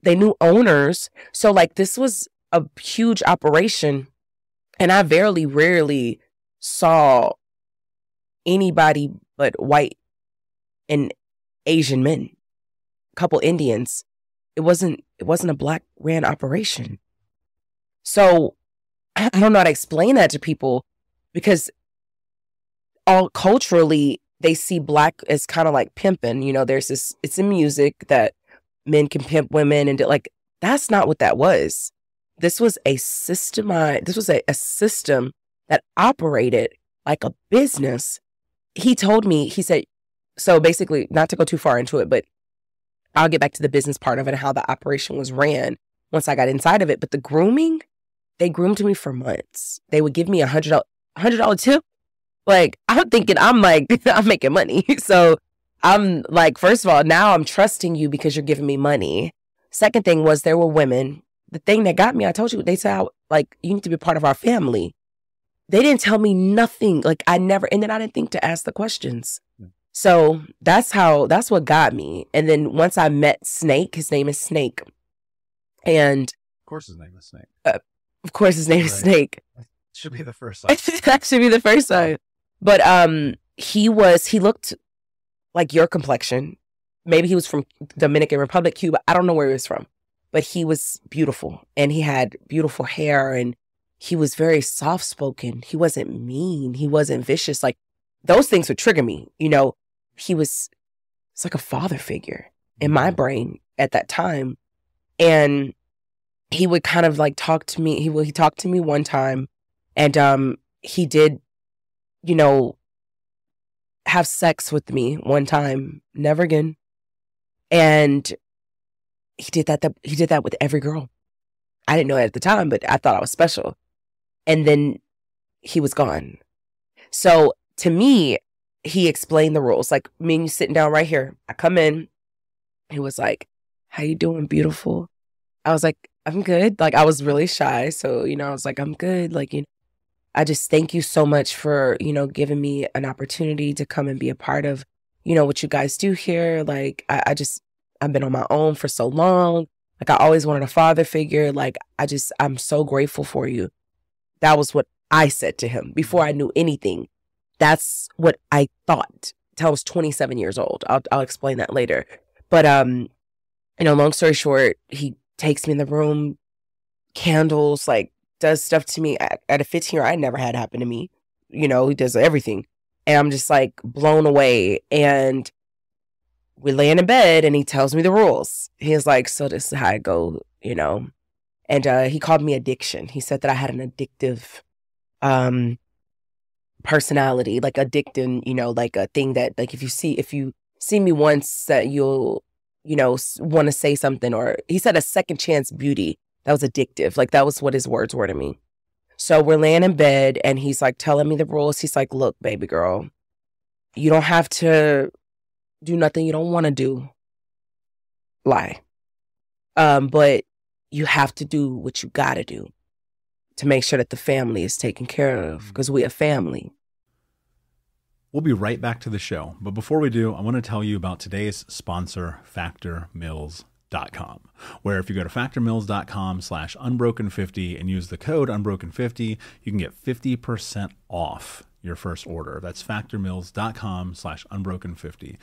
they knew owners. So like this was a huge operation, and I very rarely saw anybody but white and Asian men, a couple Indians. It wasn't it wasn't a black ran operation. So I don't know how to explain that to people because all culturally they see black as kind of like pimping. You know, there's this it's in music that men can pimp women and like that's not what that was. This was a systemized this was a, a system that operated like a business. He told me, he said, so basically, not to go too far into it, but I'll get back to the business part of it and how the operation was ran once I got inside of it. But the grooming, they groomed me for months. They would give me a hundred hundred dollar tip. Like I'm thinking I'm like *laughs* I'm making money. *laughs* So I'm like, first of all, now I'm trusting you because you're giving me money. Second thing was there were women. The thing that got me, I told you, they said like you need to be part of our family. They didn't tell me nothing. Like I never, and then I didn't think to ask the questions. Hmm. So that's how that's what got me. And then once I met Snake, his name is Snake, and of course his name is Snake. Uh, of course his name right. is Snake. Should be the first time. that should be the first *laughs* time. But um, he was he looked like your complexion. Maybe he was from Dominican Republic, Cuba. I don't know where he was from, but he was beautiful and he had beautiful hair and he was very soft spoken. He wasn't mean. He wasn't vicious. Like those things would trigger me. You know, he was, it's like a father figure in my mm-hmm. brain at that time. And he would kind of like talk to me. He would, he talked to me one time and, um, he did, you know, have sex with me one time, never again. And he did that, that he did that with every girl. I didn't know it at the time, but I thought I was special. And then he was gone. So to me, he explained the rules. Like me and you sitting down right here. I come in. He was like, How you doing, beautiful? I was like, I'm good. Like I was really shy. So, you know, I was like, I'm good. Like, you know, I just thank you so much for, you know, giving me an opportunity to come and be a part of, you know, what you guys do here. Like, I, I just, I've been on my own for so long. Like, I always wanted a father figure. Like, I just, I'm so grateful for you. That was what I said to him before I knew anything. That's what I thought till I was 27 years old. I'll, I'll explain that later. But, um, you know, long story short, he takes me in the room, candles, like does stuff to me at, at a 15 year I never had happen to me. You know, he does everything. And I'm just like blown away. And we laying in bed and he tells me the rules. He's like, so this is how I go, you know. And uh, he called me addiction. He said that I had an addictive um personality, like addicting, you know, like a thing that like if you see if you see me once that you'll, you know, want to say something or he said a second chance beauty that was addictive. Like that was what his words were to me. So we're laying in bed and he's like telling me the rules. He's like, look, baby girl, you don't have to do nothing you don't want to do. Lie. Um, but you have to do what you got to do to make sure that the family is taken care of mm-hmm. because we a family. We'll be right back to the show. But before we do, I want to tell you about today's sponsor, Factor Meals factormeals.com where if you go to factormeals.com slash unbroken50 and use the code unbroken50 you can get 50% off your first order that's factormeals.com slash unbroken50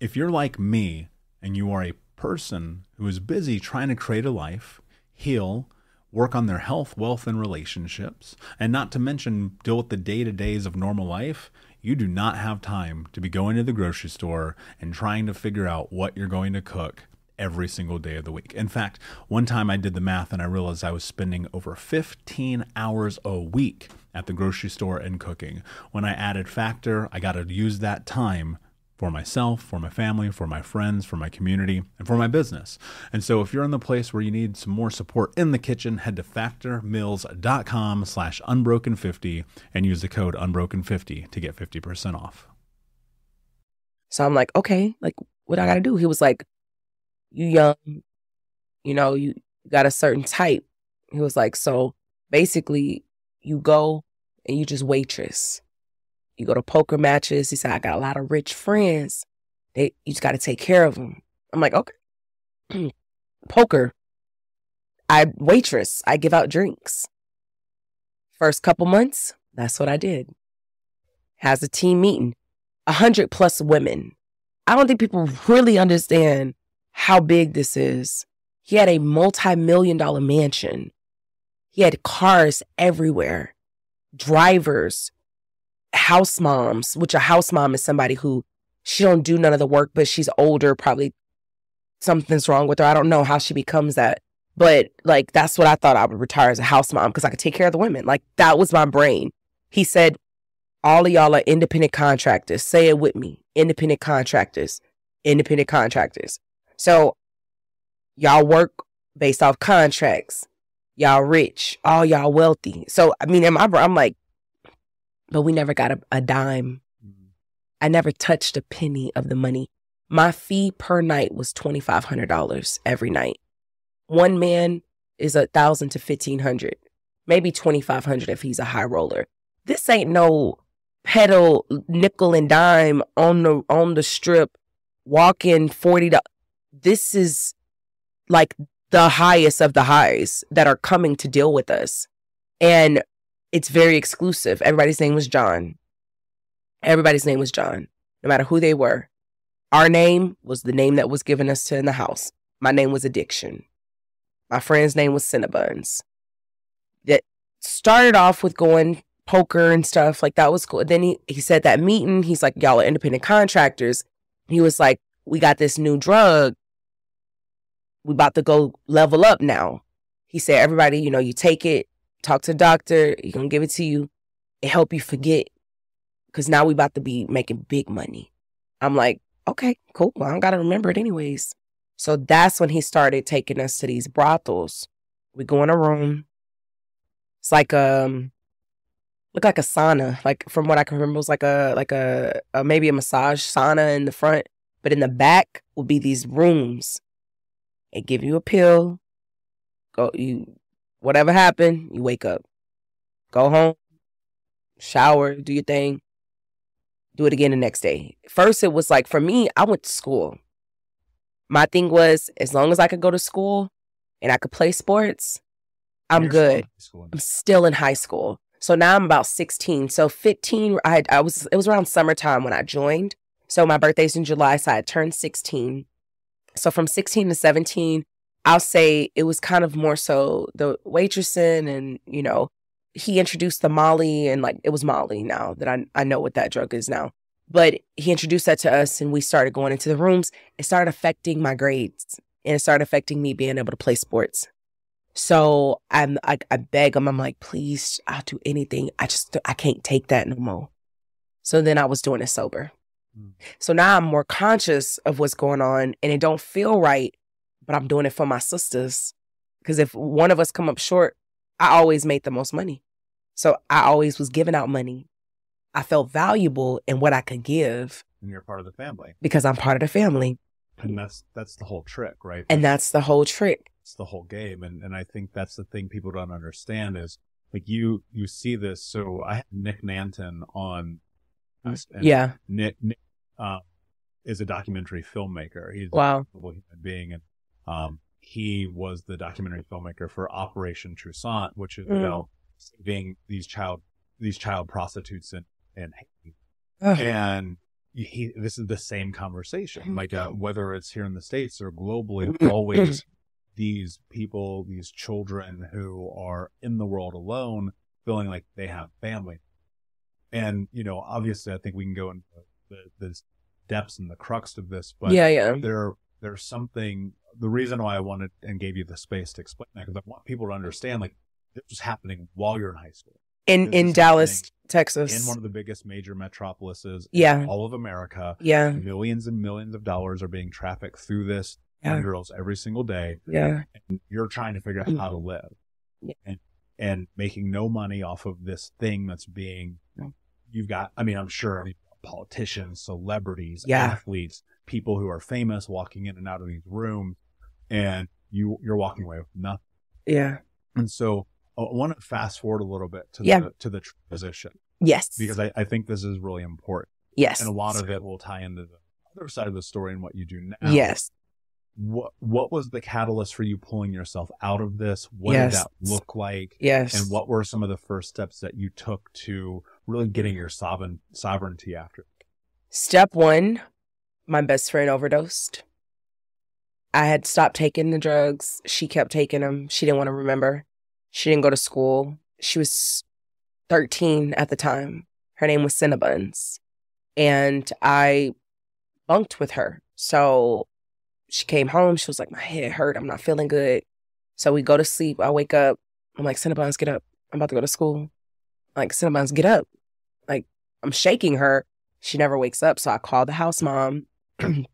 if you're like me and you are a person who is busy trying to create a life heal work on their health wealth and relationships and not to mention deal with the day-to-days of normal life you do not have time to be going to the grocery store and trying to figure out what you're going to cook every single day of the week. In fact, one time I did the math and I realized I was spending over 15 hours a week at the grocery store and cooking. When I added Factor, I got to use that time for myself, for my family, for my friends, for my community, and for my business. And so if you're in the place where you need some more support in the kitchen, head to factormeals.com slash unbroken50 and use the code unbroken50 to get 50% off. So I'm like, okay, like what I got to do? He was like, you young, you know, you got a certain type. He was like, so basically, you go and you just waitress. You go to poker matches. He said, I got a lot of rich friends. They, you just got to take care of them. I'm like, okay. *clears throat* poker. I waitress. I give out drinks. First couple months, that's what I did. Has a team meeting, a hundred plus women. I don't think people really understand how big this is. He had a multi million dollar mansion. He had cars everywhere, drivers, house moms, which a house mom is somebody who she don't do none of the work, but she's older, probably something's wrong with her. I don't know how she becomes that. But like that's what I thought I would retire as a house mom because I could take care of the women. Like that was my brain. He said, all of y'all are independent contractors. Say it with me. Independent contractors. Independent contractors. So y'all work based off contracts. y'all rich, all y'all wealthy. So I mean, in my bra- I'm like, but we never got a, a dime. Mhm. I never touched a penny of the money. My fee per night was twenty five hundred dollars every night. One man is a thousand to fifteen hundred, maybe twenty five hundred if he's a high roller. This ain't no pedal nickel and dime on the on the strip, walking forty dollars. This is like the highest of the highs that are coming to deal with us, and it's very exclusive. Everybody's name was John. Everybody's name was John, no matter who they were. Our name was the name that was given us to in the house. My name was Addiction. My friend's name was Cinnabuns. That started off with going poker and stuff. Like that was cool. Then he, he said that meeting, he's like, Y'all are independent contractors. He was like, We got this new drug. We about to go level up now. He said, Everybody, you know, you take it, talk to the doctor, he gonna give it to you, and help you forget. Cause now we about to be making big money. I'm like, okay, cool. Well, I don't gotta remember it anyways. So that's when he started taking us to these brothels. We go in a room. It's like um look like a sauna. Like from what I can remember, it was like a like a, a maybe a massage sauna in the front, but in the back will be these rooms. They give you a pill. Go you whatever happened, you wake up. Go home, shower, do your thing, do it again the next day. First, it was like for me, I went to school. My thing was as long as I could go to school and I could play sports, I'm You're good. school. I'm still in high school. So now I'm about 16. So 15, I I was it was around summertime when I joined. So my birthday's in July, so I turned 16. So from 16 to 17, I'll say it was kind of more so the waitressing and, you know, he introduced the Molly and like it was Molly now that I I know what that drug is now. But he introduced that to us and we started going into the rooms. It started affecting my grades and it started affecting me being able to play sports. So I'm I, I beg him. I'm like, please, I'll do anything. I just I can't take that no more. So then I was doing it sober. Mm. So now I'm more conscious of what's going on, and it don't feel right. But I'm doing it for my sisters because if one of us come up short, I always made the most money. So I always was giving out money. I felt valuable in what I could give and you're part of the family. because I'm part of the family, And that's that's the whole trick, right? and that's the whole trick. It's the whole game. And and I think that's the thing people don't understand is like you you see this. So I had Nick Nanton on Yeah. Nick, Nick uh, is a documentary filmmaker. He's Wow. a human being, and um, he was the documentary filmmaker for Operation Toussaint, which is Mm. about saving these child these child prostitutes in in Haiti. Ugh. And he this is the same conversation, like uh, whether it's here in the states or globally, Mm-hmm. always these people, these children who are in the world alone, feeling like they have family. And you know, obviously, I think we can go into the, the depths and the crux of this, but yeah, yeah. there there's something. The reason why I wanted and gave you the space to explain that because I want people to understand like this was happening while you're in high school In this in Dallas, Texas. in one of the biggest major metropolises Yeah. in all of America. yeah. Millions and millions of dollars are being trafficked through this Yeah. girls every single day. Yeah. And you're trying to figure out mm. how to live. Yeah. And and making no money off of this thing that's being you've got I mean, I'm sure politicians, celebrities, Yeah. athletes, people who are famous walking in and out of these rooms and you you're walking away with nothing. Yeah. And so uh, I want to fast forward a little bit to Yeah. the to the transition Yes. because I, I think this is really important. yes. And a lot of it will tie into the other side of the story and what you do now. Yes. What what was the catalyst for you pulling yourself out of this? What Yes. did that look like? Yes. And what were some of the first steps that you took to really getting your sovereign sovereignty after? Step one, my best friend overdosed. I had stopped taking the drugs. She kept taking them. She didn't want to remember. She didn't go to school. She was 13 at the time. Her name was Cinnabuns. And I bunked with her. So she came home. She was like, My head hurt. I'm not feeling good. So we go to sleep. I wake up. I'm like, Cinnabuns, get up. I'm about to go to school. I'm like, Cinnabuns, get up. Like, I'm shaking her. She never wakes up. So I call the house mom. *clears throat*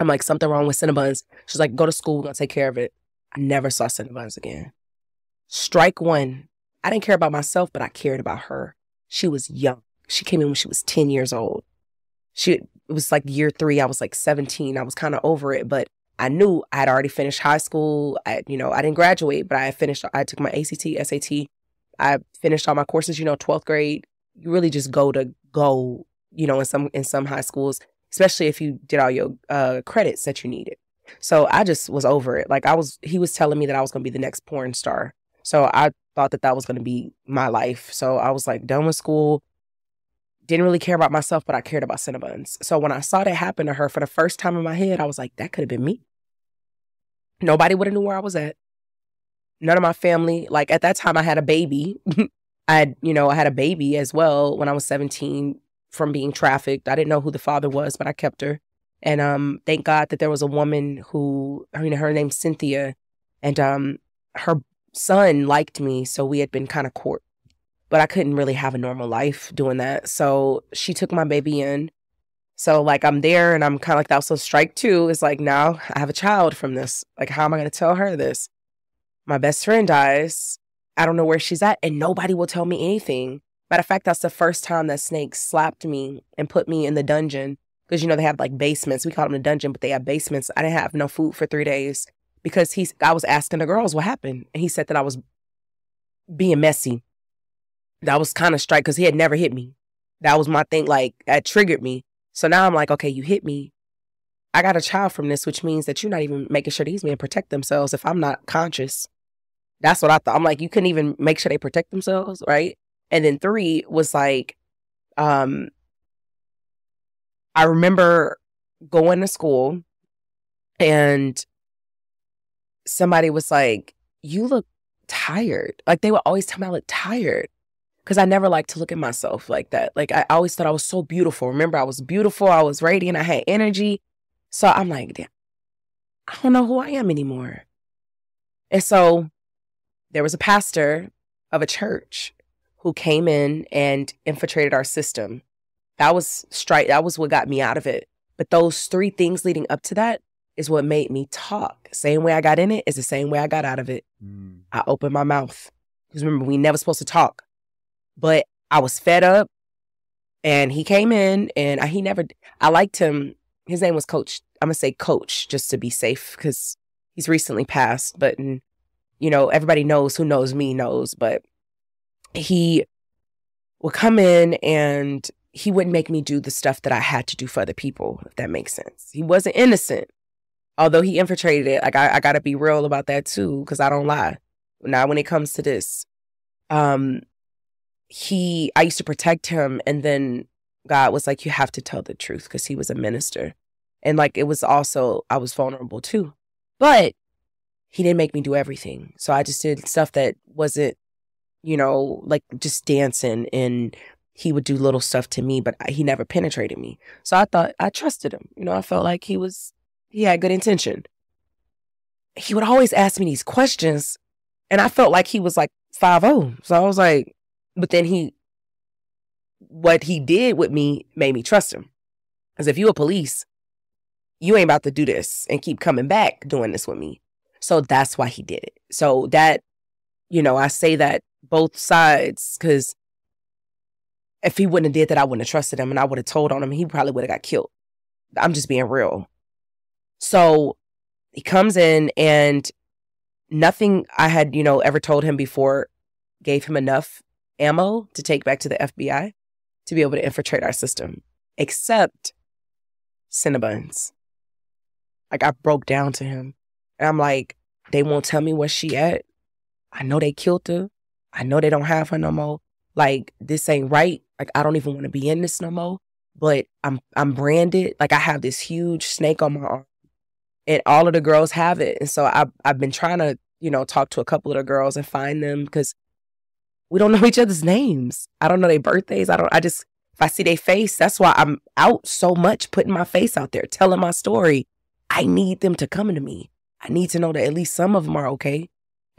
I'm like, something wrong with Cinnabuns. She's like, go to school. We're to take care of it. I never saw Cinnabuns again. Strike one. I didn't care about myself, but I cared about her. She was young. She came in when she was 10 years old. She it was like year three. I was like 17. I was kind of over it, but I knew I had already finished high school. I, you know, I didn't graduate, but I finished, I took my ACT, SAT. I finished all my courses, you know, 12th grade. You really just go to go, you know, in some, in some high schools, especially if you did all your uh, credits that you needed. So I just was over it. Like I was, he was telling me that I was going to be the next porn star. So I thought that that was going to be my life. So I was like done with school. Didn't really care about myself, but I cared about Cinnabons. So when I saw that happen to her for the first time in my head, I was like, that could have been me. Nobody would have knew where I was at. None of my family, like at that time, I had a baby. *laughs* I had, you know, I had a baby as well when I was 17 from being trafficked. I didn't know who the father was, but I kept her. And um, thank God that there was a woman who, I mean, her name's Cynthia, and um, her son liked me, so we had been kind of court. But I couldn't really have a normal life doing that. So she took my baby in. So like I'm there and I'm kind of like that. was So strike two is like now I have a child from this. Like how am I going to tell her this? My best friend dies. I don't know where she's at, and nobody will tell me anything. Matter of fact, that's the first time that Snake slapped me and put me in the dungeon because you know they have like basements. We call them the dungeon, but they have basements. I didn't have no food for three days because he's I was asking the girls what happened. And he said that I was being messy. That was kind of strike because he had never hit me. That was my thing, like that triggered me. So now I'm like, okay, you hit me. I got a child from this, which means that you're not even making sure these men protect themselves if I'm not conscious. That's what I thought. I'm like, you couldn't even make sure they protect themselves, right? And then three was like, um, I remember going to school and somebody was like, You look tired. Like they would always tell me I look tired because I never liked to look at myself like that. Like I always thought I was so beautiful. Remember, I was beautiful, I was radiant, I had energy. So I'm like, Damn, I don't know who I am anymore. And so there was a pastor of a church who came in and infiltrated our system. That was straight. That was what got me out of it. But those three things leading up to that is what made me talk. Same way I got in it is the same way I got out of it. Mm. I opened my mouth. Because remember, we never supposed to talk. But I was fed up and he came in and I, he never, I liked him. His name was Coach. I'm going to say Coach just to be safe because he's recently passed. But, and, you know, everybody knows who knows me knows. But he would come in and he wouldn't make me do the stuff that I had to do for other people, if that makes sense. He wasn't innocent although he infiltrated it, like I, I gotta be real about that too, because I don't lie. Now when it comes to this, um, he I used to protect him, and then God was like, you have to tell the truth because he was a minister, and like it was also I was vulnerable too, but he didn't make me do everything, so I just did stuff that wasn't, you know, like just dancing and he would do little stuff to me, but he never penetrated me. So I thought I trusted him. You know, I felt like he was he had good intention. He would always ask me these questions, and I felt like he was like 5 So I was like, but then he, what he did with me made me trust him. Because if you a police, you ain't about to do this and keep coming back doing this with me. So that's why he did it. So that, you know, I say that both sides because if he wouldn't have did that, I wouldn't have trusted him and I would have told on him. He probably would have got killed. I'm just being real. So he comes in and nothing I had, you know, ever told him before gave him enough ammo to take back to the FBI to be able to infiltrate our system, except Cinnabons. Like I broke down to him and I'm like, they won't tell me where she at. I know they killed her. I know they don't have her no more. Like this ain't right. Like I don't even want to be in this no more. But I'm I'm branded. Like I have this huge snake on my arm and all of the girls have it. And so I've I've been trying to you know talk to a couple of the girls and find them because we don't know each other's names. I don't know their birthdays. I don't. I just if I see their face, that's why I'm out so much, putting my face out there, telling my story. I need them to come to me. I need to know that at least some of them are okay,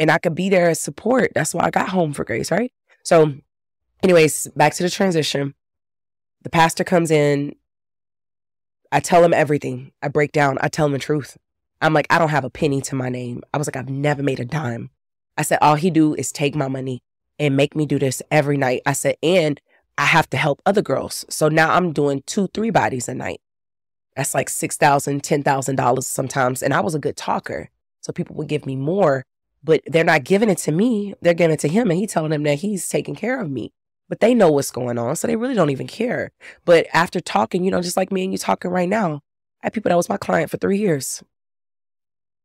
and I could be there as support. That's why I got home for grace, right? So, anyways, back to the transition. The pastor comes in I tell him everything. I break down. I tell him the truth. I'm like, I don't have a penny to my name. I was like, I've never made a dime. I said, all he do is take my money and make me do this every night. I said, and I have to help other girls. So now I'm doing two, three bodies a night. That's like $6,000, $10,000 sometimes. And I was a good talker. So people would give me more, but they're not giving it to me. They're giving it to him and he's telling them that he's taking care of me. But they know what's going on. So they really don't even care. But after talking, you know, just like me and you talking right now, I had people that was my client for three years.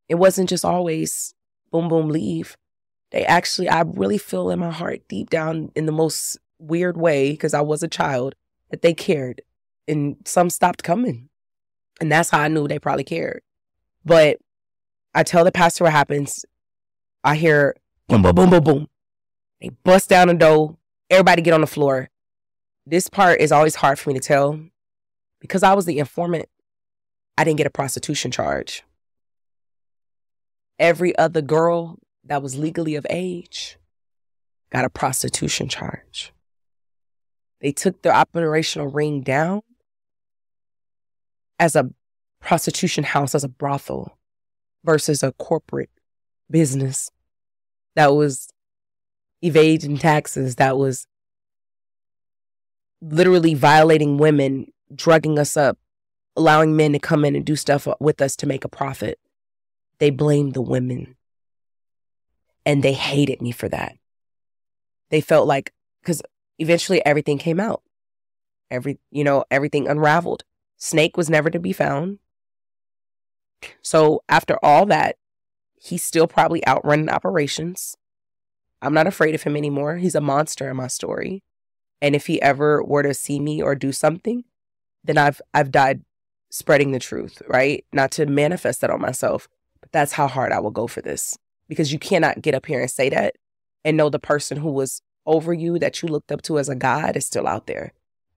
It wasn't just always boom, boom, leave. They actually, I really feel in my heart, deep down in the most weird way, because I was a child, that they cared. And some stopped coming. And that's how I knew they probably cared. But I tell the pastor what happens. I hear boom, boom, boom, boom, boom. They bust down the door. Everybody get on the floor. This part is always hard for me to tell because I was the informant. I didn't get a prostitution charge. Every other girl that was legally of age got a prostitution charge. They took their operational ring down as a prostitution house, as a brothel, versus a corporate business that was evading taxes, that was literally violating women, drugging us up, allowing men to come in and do stuff with us to make a profit. They blamed the women. And they hated me for that. They felt like, because eventually everything came out. Every, you know, everything unraveled. Snake was never to be found. So after all that, he's still probably outrunning operations. I'm not afraid of him anymore. He's a monster in my story. And if he ever were to see me or do something, then I've I've died spreading the truth, right? Not to manifest that on myself, but that's how hard I will go for this. Because you cannot get up here and say that and know the person who was over you that you looked up to as a god is still out there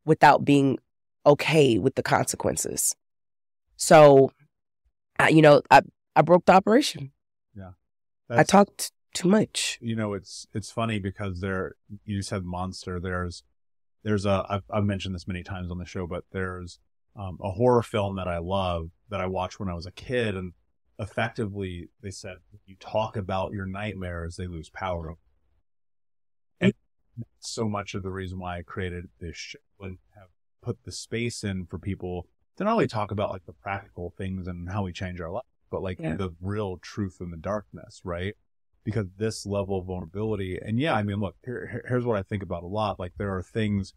without being okay with the consequences. So, I, you know, I I broke the operation. Yeah, I talked too much. You know, it's it's funny because there you said monster. There's there's a I've, I've mentioned this many times on the show, but there's um, a horror film that I love that I watched when I was a kid, and effectively they said you talk about your nightmares, they lose power. And so much of the reason why I created this show and have put the space in for people to not only talk about like the practical things and how we change our life, but like yeah. the real truth in the darkness, right? because this level of vulnerability. And yeah, I mean, look, here, here's what I think about a lot. Like there are things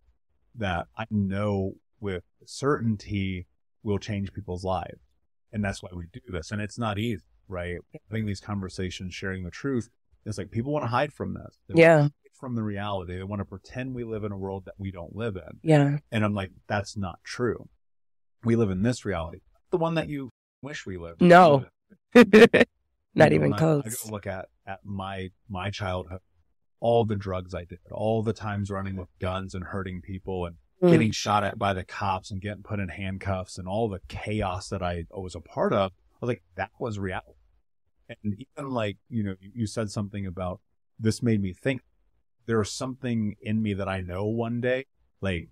that I know with certainty will change people's lives. And that's why we do this. And it's not easy, right? Having these conversations, sharing the truth. It's like people want to hide from this. They yeah. From the reality. They want to pretend we live in a world that we don't live in. Yeah. And I'm like, that's not true. We live in this reality. The one that you wish we lived. No. *laughs* Not even close. I, I go look at at my my childhood, all the drugs I did, all the times running with guns and hurting people and mm. getting shot at by the cops and getting put in handcuffs and all the chaos that I was a part of. I was like, that was reality. And even like, you know, you said something about this made me think there's something in me that I know one day, like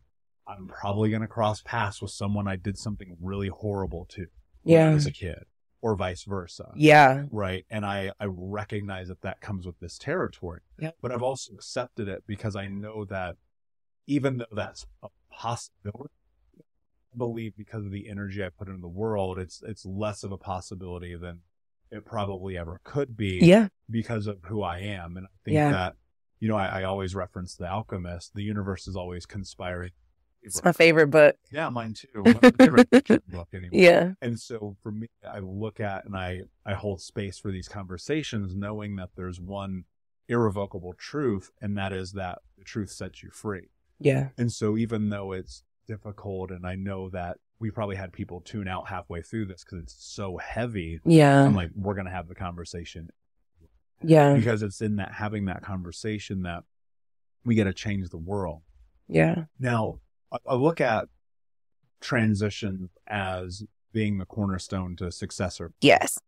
I'm probably going to cross paths with someone I did something really horrible to yeah. as a kid or vice versa. Yeah. Right. And I, I recognize that that comes with this territory. Yeah. But I've also accepted it because I know that even though that's a possibility, I believe because of the energy I put into the world, it's, it's less of a possibility than it probably ever could be. Yeah. Because of who I am. And I think yeah. that, you know, I, I always reference the alchemist. The universe is always conspiring it's my favorite book. Yeah, mine too. *laughs* Book anyway. Yeah. And so for me, I look at and I I hold space for these conversations, knowing that there's one irrevocable truth, and that is that the truth sets you free. Yeah. And so even though it's difficult, and I know that we probably had people tune out halfway through this because it's so heavy. Yeah. I'm like, we're gonna have the conversation. Yeah. Because it's in that having that conversation that we get to change the world. Yeah. Now, I look at transition as being the cornerstone to successor. Yes.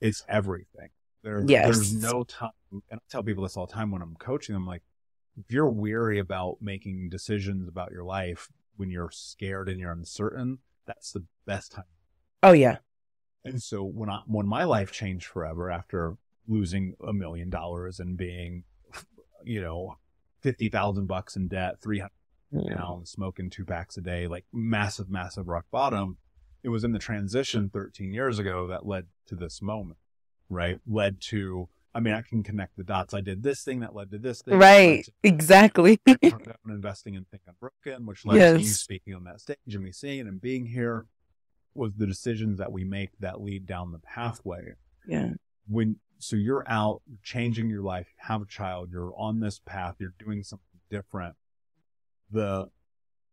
It's everything. There, yes. There's no time. And I tell people this all the time when I'm coaching them, like, if you're weary about making decisions about your life when you're scared and you're uncertain, that's the best time. Oh yeah. And so when I when my life changed forever after losing a million dollars and being, you know, 50,000 bucks in debt, 300 pounds, smoking two packs a day, like massive, massive rock bottom. It was in the transition 13 years ago that led to this moment, right? Led to, I mean, I can connect the dots. I did this thing that led to this thing. Right. Exactly. *laughs* investing in Think Unbroken, which led yes. to you speaking on that stage and me seeing and being here was the decisions that we make that lead down the pathway. Yeah. When so you're out changing your life, have a child, you're on this path, you're doing something different. The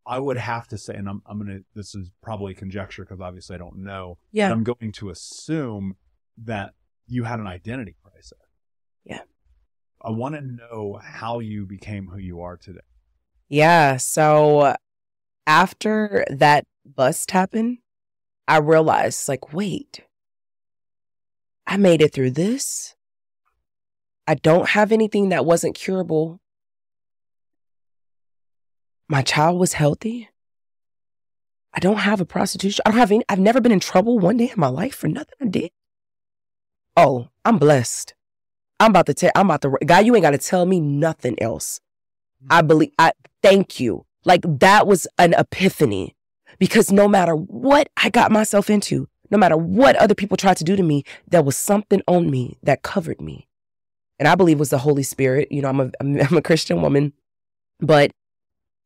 I would have to say, and I'm I'm gonna this is probably conjecture because obviously I don't know. Yeah. I'm going to assume that you had an identity crisis. Yeah. I want to know how you became who you are today. Yeah. So after that bust happened, I realized, like, wait, I made it through this. I don't have anything that wasn't curable. My child was healthy. I don't have a prostitution. I don't have any. I've never been in trouble one day in my life for nothing I did. Oh, I'm blessed. I'm about to tell. I'm about to. God, you ain't got to tell me nothing else. I mm. believe. I thank you. Like that was an epiphany because no matter what I got myself into, no matter what other people tried to do to me, there was something on me that covered me. And I believe was the Holy Spirit. You know, I'm a, I'm *laughs* a Christian woman, but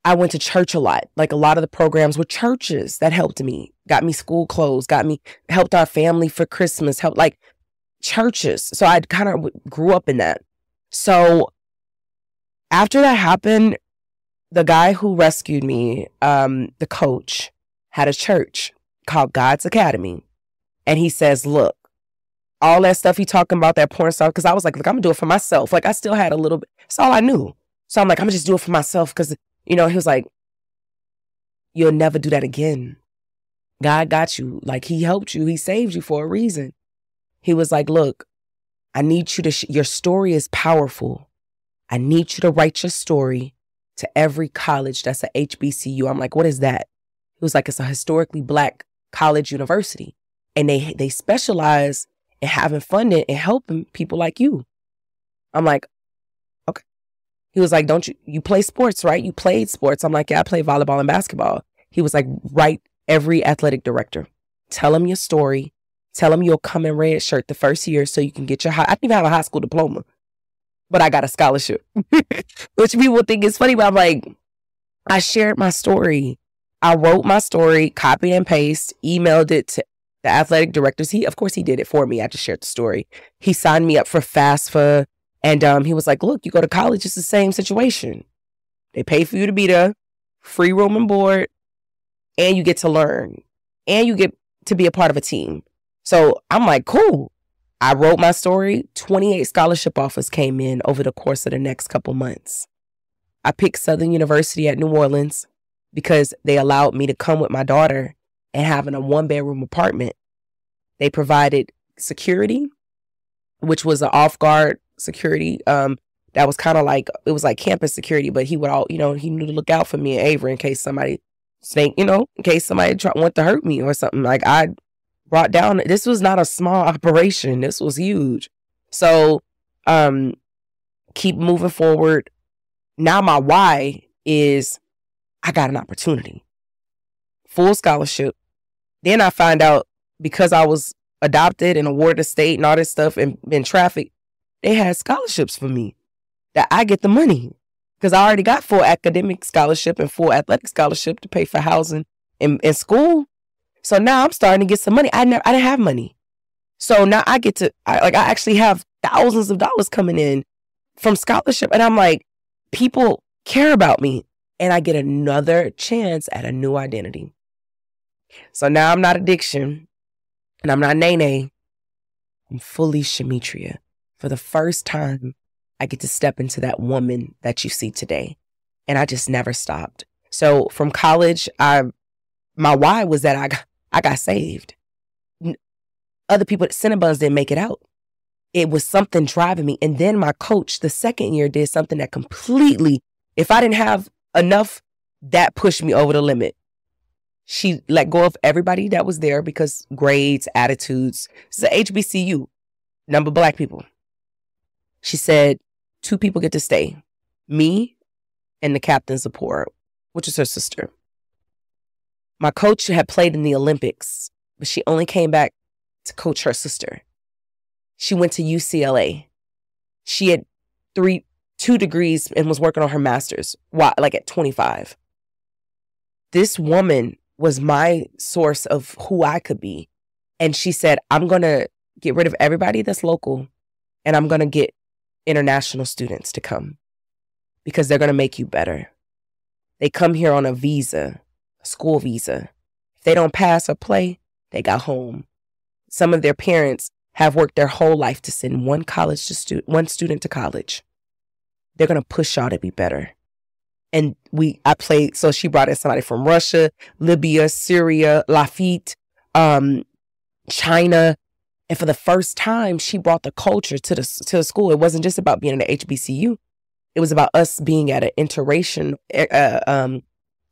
I went to church a lot. Like a lot of the programs were churches that helped me, got me school clothes, got me, helped our family for Christmas, helped like churches. So I kind of grew up in that. So after that happened, the guy who rescued me, um, the coach, had a church called God's Academy. And he says, Look, all that stuff he talking about, that porn stuff, because I was like, Look, I'm gonna do it for myself. Like, I still had a little bit, that's all I knew. So I'm like, I'm gonna just do it for myself. Cause, you know, he was like, You'll never do that again. God got you. Like, he helped you, he saved you for a reason. He was like, Look, I need you to, sh- your story is powerful. I need you to write your story to every college that's a HBCU. I'm like, What is that? He was like, it's a historically black college university. And they they specialize in having funding and helping people like you. I'm like. He was like, Don't you you play sports, right? You played sports. I'm like, Yeah, I play volleyball and basketball. He was like, Write every athletic director. Tell them your story. Tell them you'll come in red shirt the first year so you can get your high. I didn't even have a high school diploma, but I got a scholarship, *laughs* which people think is funny. But I'm like, I shared my story. I wrote my story, copy and paste, emailed it to the athletic directors. He, of course, he did it for me. I just shared the story. He signed me up for FAFSA. And um, he was like, look, you go to college, it's the same situation. They pay for you to be there, free room and board, and you get to learn, and you get to be a part of a team. So I'm like, cool. I wrote my story. 28 scholarship offers came in over the course of the next couple months. I picked Southern University at New Orleans because they allowed me to come with my daughter and have in a one bedroom apartment. They provided security, which was an off guard security. Um, that was kind of like it was like campus security, but he would all you know he knew to look out for me and Avery in case somebody snake you know in case somebody try, want to hurt me or something. Like I brought down. This was not a small *laughs* operation. This was huge. So, um, keep moving forward. Now my why is I got an opportunity. Full scholarship. Then I find out because I was adopted and awarded a state and all this stuff and been trafficked, they had scholarships for me that I get the money because I already got full academic scholarship and full athletic scholarship to pay for housing and, in school. So now I'm starting to get some money. I never, I didn't have money. So now I get to, I, like, I actually have thousands of dollars coming in from scholarship. And I'm like, people care about me and I get another chance at a new identity. So now I'm not addiction and I'm not Nene. I'm fully Shametria. For the first time, I get to step into that woman that you see today. And I just never stopped. So from college, I my why was that I got, I got saved. Other people at Cinnabons didn't make it out. It was something driving me. And then my coach, the second year, did something that completely, if I didn't have enough that pushed me over the limit. She let go of everybody that was there because grades, attitudes. It's a HBCU, number black people. She said, two people get to stay me and the captain Zipporah, which is her sister. My coach had played in the Olympics, but she only came back to coach her sister. She went to UCLA. She had three, two degrees and was working on her master's, like at 25. This woman was my source of who I could be. And she said, I'm going to get rid of everybody that's local and I'm going to get international students to come because they're going to make you better. They come here on a visa, a school visa. If they don't pass or play, they got home. Some of their parents have worked their whole life to send one college to stu- one student to college. They're going to push y'all to be better. And we, I played, so she brought in somebody from Russia, Libya, Syria, Lafitte, um, China. And for the first time, she brought the culture to the, to the school. It wasn't just about being in the HBCU. It was about us being at an iteration, eh, uh, um,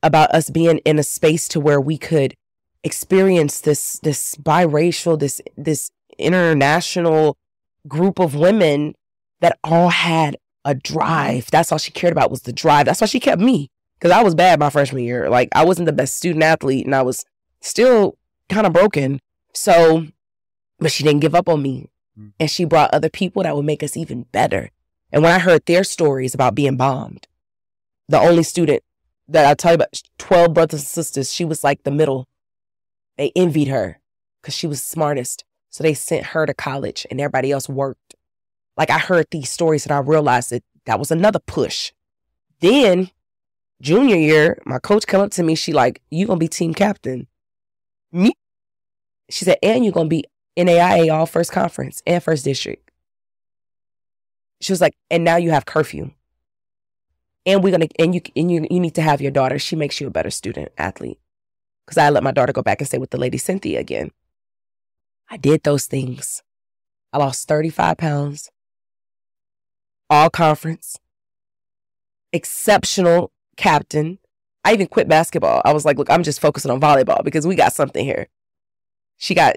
about us being in a space to where we could experience this this biracial, this this international group of women that all had a drive. That's all she cared about was the drive. That's why she kept me because I was bad my freshman year. Like I wasn't the best student athlete, and I was still kind of broken. So, but she didn't give up on me, mm. and she brought other people that would make us even better. And when I heard their stories about being bombed, the only student that I tell you about, 12 brothers and sisters, she was like the middle. They envied her because she was smartest. So they sent her to college and everybody else worked. Like I heard these stories and I realized that that was another push. Then junior year, my coach come up to me. She like, you gonna be team captain. Me? She said, and you're gonna be NAIA all first conference and first district. She was like, and now you have curfew. And we're gonna and you and you you need to have your daughter. She makes you a better student, athlete. Cause I let my daughter go back and stay with the lady Cynthia again. I did those things. I lost 35 pounds. All conference. Exceptional captain. I even quit basketball. I was like, look, I'm just focusing on volleyball because we got something here. She got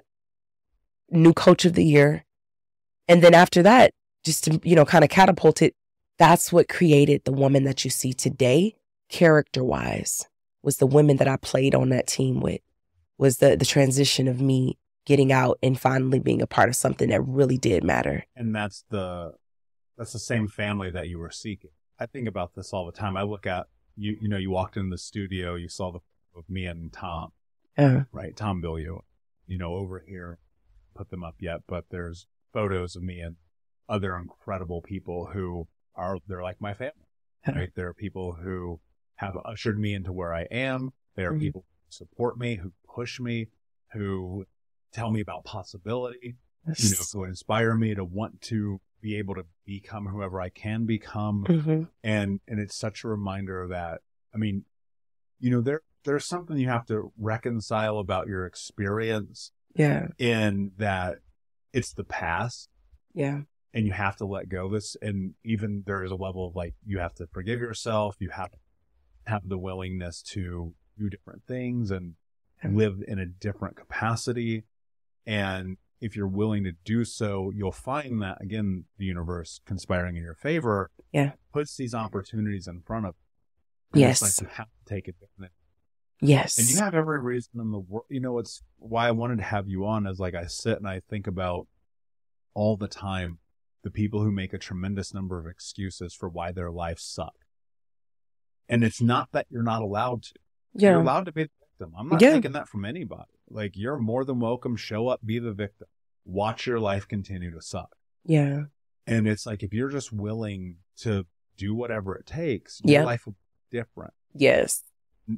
new coach of the year. And then after that, just to, you know, kind of catapulted, that's what created the woman that you see today, character wise, was the women that I played on that team with, was the, the transition of me getting out and finally being a part of something that really did matter. And that's the, that's the same family that you were seeking. I think about this all the time. I look at you, you know, you walked in the studio, you saw the of me and Tom, uh-huh. right? Tom Bilyeu, you know, over here, put them up yet, but there's photos of me and other incredible people who are they're like my family. Right? There are people who have ushered me into where I am. There are mm-hmm. people who support me, who push me, who tell me about possibility, yes. you know, who inspire me to want to be able to become whoever I can become. Mm-hmm. And and it's such a reminder of that I mean, you know, there there's something you have to reconcile about your experience. Yeah. In that it's the past. Yeah and you have to let go of this. And even there is a level of like, you have to forgive yourself. You have to have the willingness to do different things and live in a different capacity. And if you're willing to do so, you'll find that again, the universe conspiring in your favor. Yeah. Puts these opportunities in front of you. Yes. Like you have to take advantage. Yes. And you have every reason in the world. You know, it's why I wanted to have you on as like I sit and I think about all the time the people who make a tremendous number of excuses for why their lives suck. And it's not that you're not allowed to. Yeah. You're allowed to be the victim. I'm not yeah. taking that from anybody. Like you're more than welcome. Show up, be the victim. Watch your life continue to suck. Yeah. And it's like if you're just willing to do whatever it takes, your yeah. life will be different. Yes.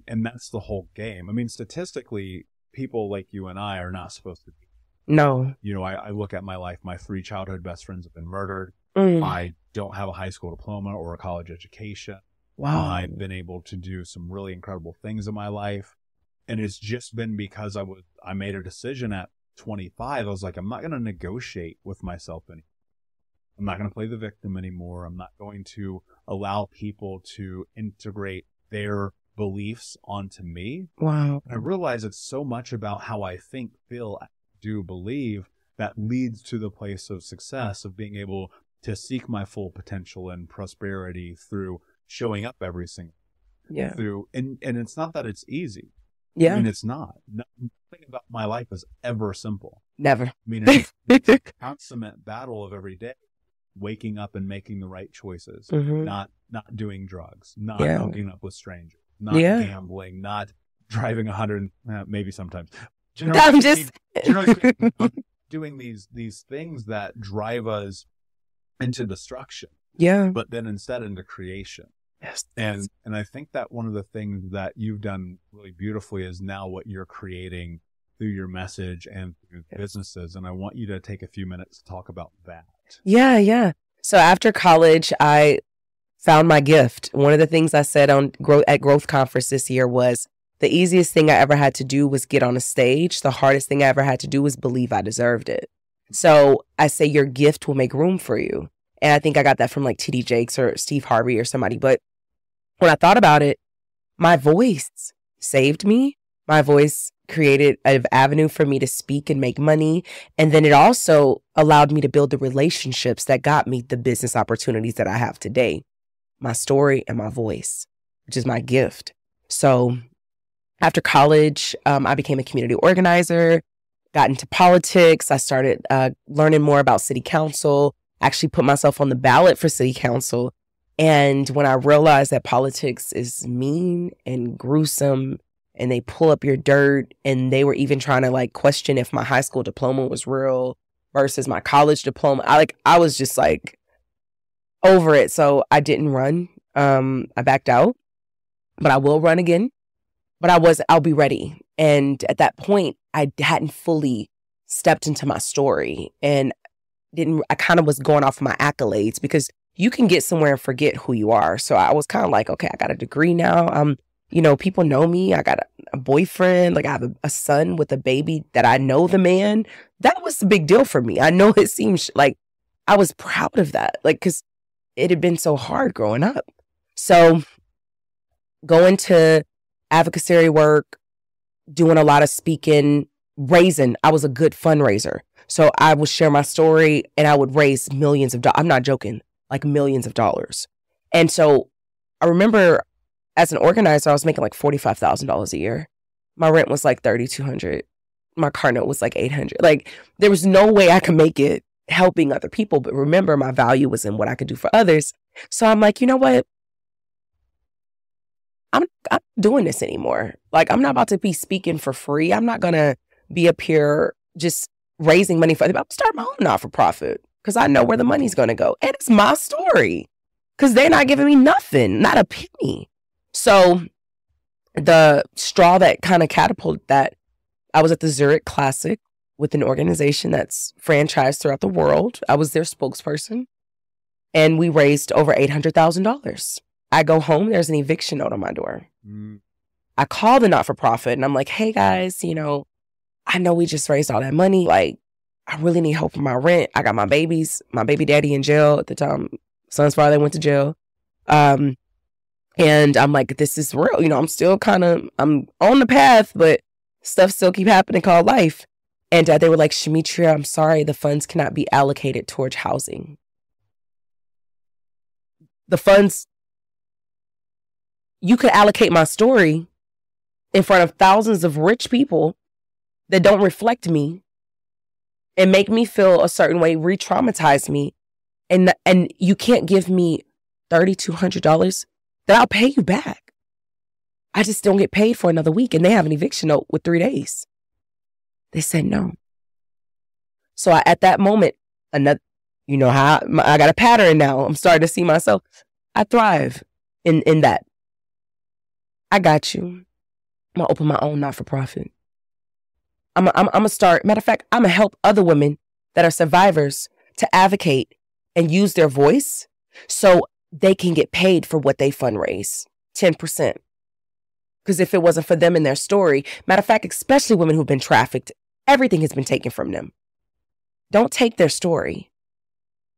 And that's the whole game. I mean, statistically, people like you and I are not supposed to be no. You know, I, I, look at my life. My three childhood best friends have been murdered. Mm. I don't have a high school diploma or a college education. Wow. I've been able to do some really incredible things in my life. And it's just been because I was, I made a decision at 25. I was like, I'm not going to negotiate with myself anymore. I'm not going to play the victim anymore. I'm not going to allow people to integrate their beliefs onto me. Wow. I realize it's so much about how I think, feel, do believe that leads to the place of success of being able to seek my full potential and prosperity through showing up every single Yeah. through and and it's not that it's easy. Yeah. I mean it's not. Nothing about my life is ever simple. Never. I mean it's, *laughs* it's a consummate battle of every day. Waking up and making the right choices. Mhm. Not not doing drugs, not Yeah. hooking up with strangers, not Yeah. gambling, not driving a hundred uh, maybe sometimes. *laughs* I'm just generally speaking, *laughs* doing these these things that drive us into destruction, yeah. but then instead into creation. Yes. And and I think that one of the things that you've done really beautifully is now what you're creating through your message and through Yes. businesses. And I want you to take a few minutes to talk about that. Yeah, yeah. So after college, I found my gift. One of the things I said on at Growth Conference this year was the easiest thing I ever had to do was get on a stage. The hardest thing I ever had to do was believe I deserved it. So I say your gift will make room for you. And I think I got that from like TD Jakes or Steve Harvey or somebody. But when I thought about it, my voice saved me. My voice created an avenue for me to speak and make money. And then it also allowed me to build the relationships that got me the business opportunities that I have today. My story and my voice, which is my gift. So after college, um, I became a community organizer, got into politics. I started uh, learning more about city council, actually put myself on the ballot for city council. And when I realized that politics is mean and gruesome and they pull up your dirt and they were even trying to like question if my high school diploma was real versus my college diploma. I like I was just like over it. So I didn't run. Um I backed out. But I will run again. But I was I'll be ready. And at that point I hadn't fully stepped into my story and didn't I kind of was going off my accolades because you can get somewhere and forget who you are. So I was kind of like, okay, I got a degree now. Um you know, people know me. I got a, a boyfriend. Like I have a, a son with a baby that I know the man. That was a big deal for me. I know it seems like I was proud of that. Like, cause it had been so hard growing up. So going to advocacy work, doing a lot of speaking, raising, I was a good fundraiser. So I would share my story and I would raise millions of dollars. I'm not joking, like millions of dollars. And so I remember as an organizer, I was making like forty five thousand dollars a year. My rent was like thirty two hundred. My car note was like eight hundred. Like there was no way I could make it helping other people. But remember, my value was in what I could do for others. So I'm like, you know what? I'm not doing this anymore. Like I'm not about to be speaking for free. I'm not gonna be up here just raising money for. I'm start my own not for profit because I know where the money's gonna go, and it's my story. Because they're not giving me nothing, not a penny. So the straw that kind of catapulted that, I was at the Zurich Classic with an organization that's franchised throughout the world. I was their spokesperson. And we raised over $800,000. I go home, there's an eviction note on my door. Mm, I call the not for profit and I'm like, hey guys, you know, I know we just raised all that money. Like, I really need help for my rent. I got my babies, my baby daddy in jail at the time. Son's father went to jail. Um, and I'm like, this is real. You know, I'm still kind of, I'm on the path, but stuff still keep happening called life. And uh, they were like, Shametria, I'm sorry, the funds cannot be allocated towards housing. The funds, you could allocate my story in front of thousands of rich people that don't reflect me and make me feel a certain way, re-traumatize me, and and you can't give me thirty two hundred dollars, then I'll pay you back. I just don't get paid for another week, and they have an eviction note with three days. They said no. So I, at that moment, another, you know how I, I got a pattern now. I'm starting to see myself. I thrive in in that. I got you. I'm gonna open my own not for profit. I'm I'm I'm gonna start. Matter of fact, I'm gonna help other women that are survivors to advocate and use their voice so they can get paid for what they fundraise. Ten percent. Because if it wasn't for them and their story, matter of fact, especially women who've been trafficked, everything has been taken from them. Don't take their story.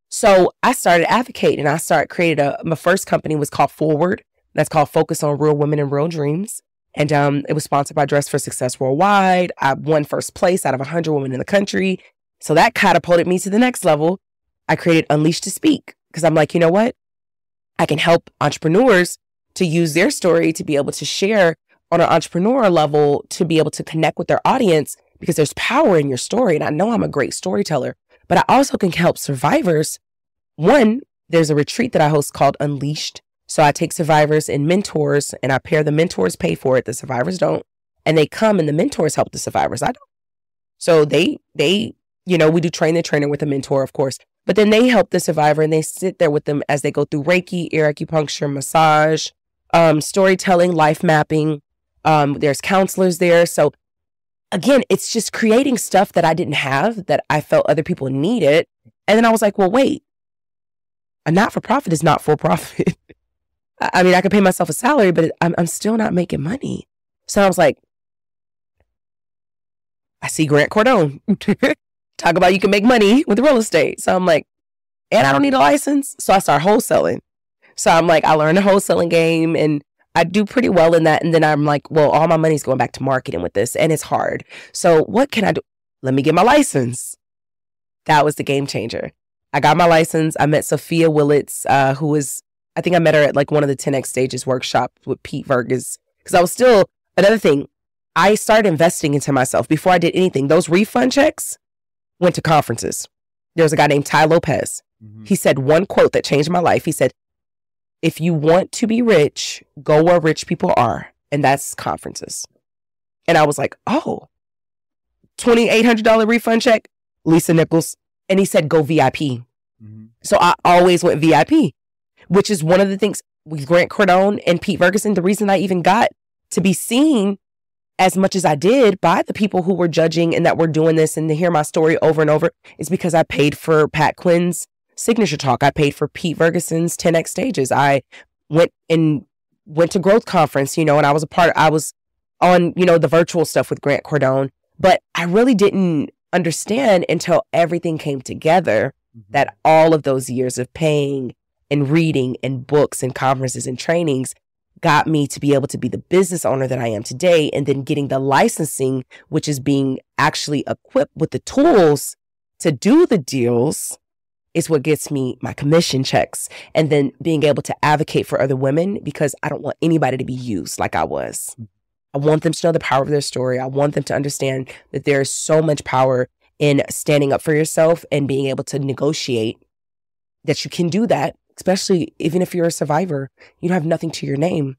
So I started advocating. I started created a my first company was called Forward. That's called Focus on Real Women and Real Dreams. And um, it was sponsored by Dress for Success Worldwide. I won first place out of 100 women in the country. So that catapulted me to the next level. I created Unleash to Speak because I'm like, you know what? I can help entrepreneurs to use their story to be able to share on an entrepreneur level to be able to connect with their audience because there's power in your story. And I know I'm a great storyteller, but I also can help survivors. One, there's a retreat that I host called Unleashed. So I take survivors and mentors and I pair the mentors pay for it, the survivors don't. And they come and the mentors help the survivors. I don't. So they, they, you know, we do train the trainer with a mentor, of course, but then they help the survivor and they sit there with them as they go through Reiki, ear acupuncture, massage, um, storytelling, life mapping. Um, there's counselors there. So again, it's just creating stuff that I didn't have that I felt other people needed. And then I was like, well, wait, a not for profit is not for profit. *laughs* I mean, I could pay myself a salary, but I'm, I'm still not making money. So I was like, I see Grant Cardone *laughs* talk about you can make money with real estate. So I'm like, and I don't need a license. So I start wholesaling. So I'm like, I learned the wholesaling game and I do pretty well in that. And then I'm like, well, all my money's going back to marketing with this and it's hard. So what can I do? Let me get my license. That was the game changer. I got my license. I met Sophia Willits, uh, who was, I think I met her at like one of the 10X stages workshop with Pete Vargas. Cause I was still, another thing, I started investing into myself before I did anything. Those refund checks went to conferences. There was a guy named Tai Lopez. Mm-hmm. He said one quote that changed my life. He said, if you want to be rich, go where rich people are. And that's conferences. And I was like, oh, $2,800 refund check, Lisa Nichols. And he said, go VIP. Mm-hmm. So I always went VIP, which is one of the things with Grant Cardone and Pete Ferguson. The reason I even got to be seen as much as I did by the people who were judging and that were doing this and to hear my story over and over is because I paid for Pat Quinn's signature talk. I paid for Pete Ferguson's 10X stages. I went and went to growth conference, you know, and I was a part, I was on, you know, the virtual stuff with Grant Cardone, but I really didn't understand until everything came together mm-hmm. that all of those years of paying and reading and books and conferences and trainings got me to be able to be the business owner that I am today. And then getting the licensing, which is being actually equipped with the tools to do the deals is what gets me my commission checks and then being able to advocate for other women because I don't want anybody to be used like I was. I want them to know the power of their story. I want them to understand that there is so much power in standing up for yourself and being able to negotiate that you can do that, especially even if you're a survivor. You don't have nothing to your name,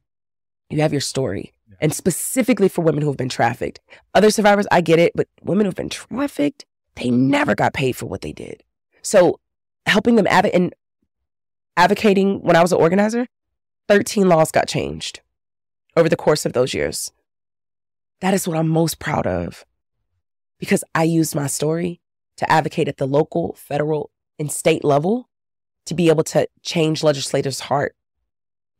you have your story. And specifically for women who have been trafficked. Other survivors, I get it, but women who've been trafficked, they never got paid for what they did. So helping them advocate and advocating when I was an organizer, 13 laws got changed over the course of those years. That is what I'm most proud of because I used my story to advocate at the local, federal, and state level to be able to change legislators' heart.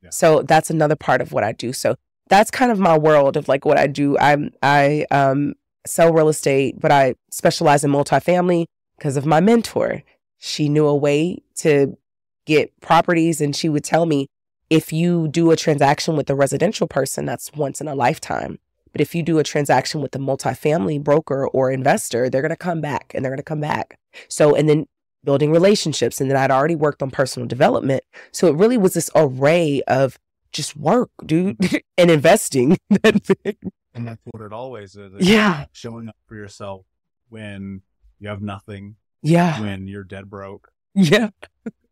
Yeah. So that's another part of what I do. So that's kind of my world of like what I do. I'm I um sell real estate, but I specialize in multifamily because of my mentor she knew a way to get properties and she would tell me if you do a transaction with a residential person that's once in a lifetime. But if you do a transaction with a multifamily broker or investor they're going to come back and they're going to come back. So and then building relationships and then I'd already worked on personal development. So it really was this array of just work dude *laughs* and investing. *laughs* And that's what it always is yeah. showing up for yourself when you have nothing yeah. When you're dead broke. Yeah.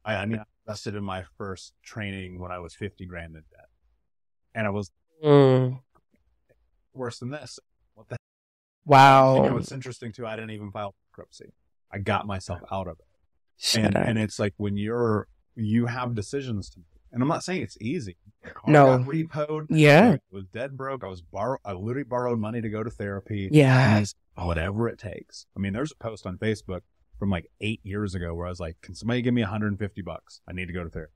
I, I mean, I invested in my first training when I was 50 grand in debt. And I was mm. worse than this. What the Wow. You know, it's interesting too. I didn't even file bankruptcy. I got myself out of it. and, and it's like when you're, you have decisions to make. And I'm not saying it's easy. no. repoed. Yeah. I was dead broke. I was borrow. I literally borrowed money to go to therapy. Yeah. Whatever it takes. I mean, there's a post on Facebook from like eight years ago where I was like, can somebody give me 150 bucks? I need to go to therapy.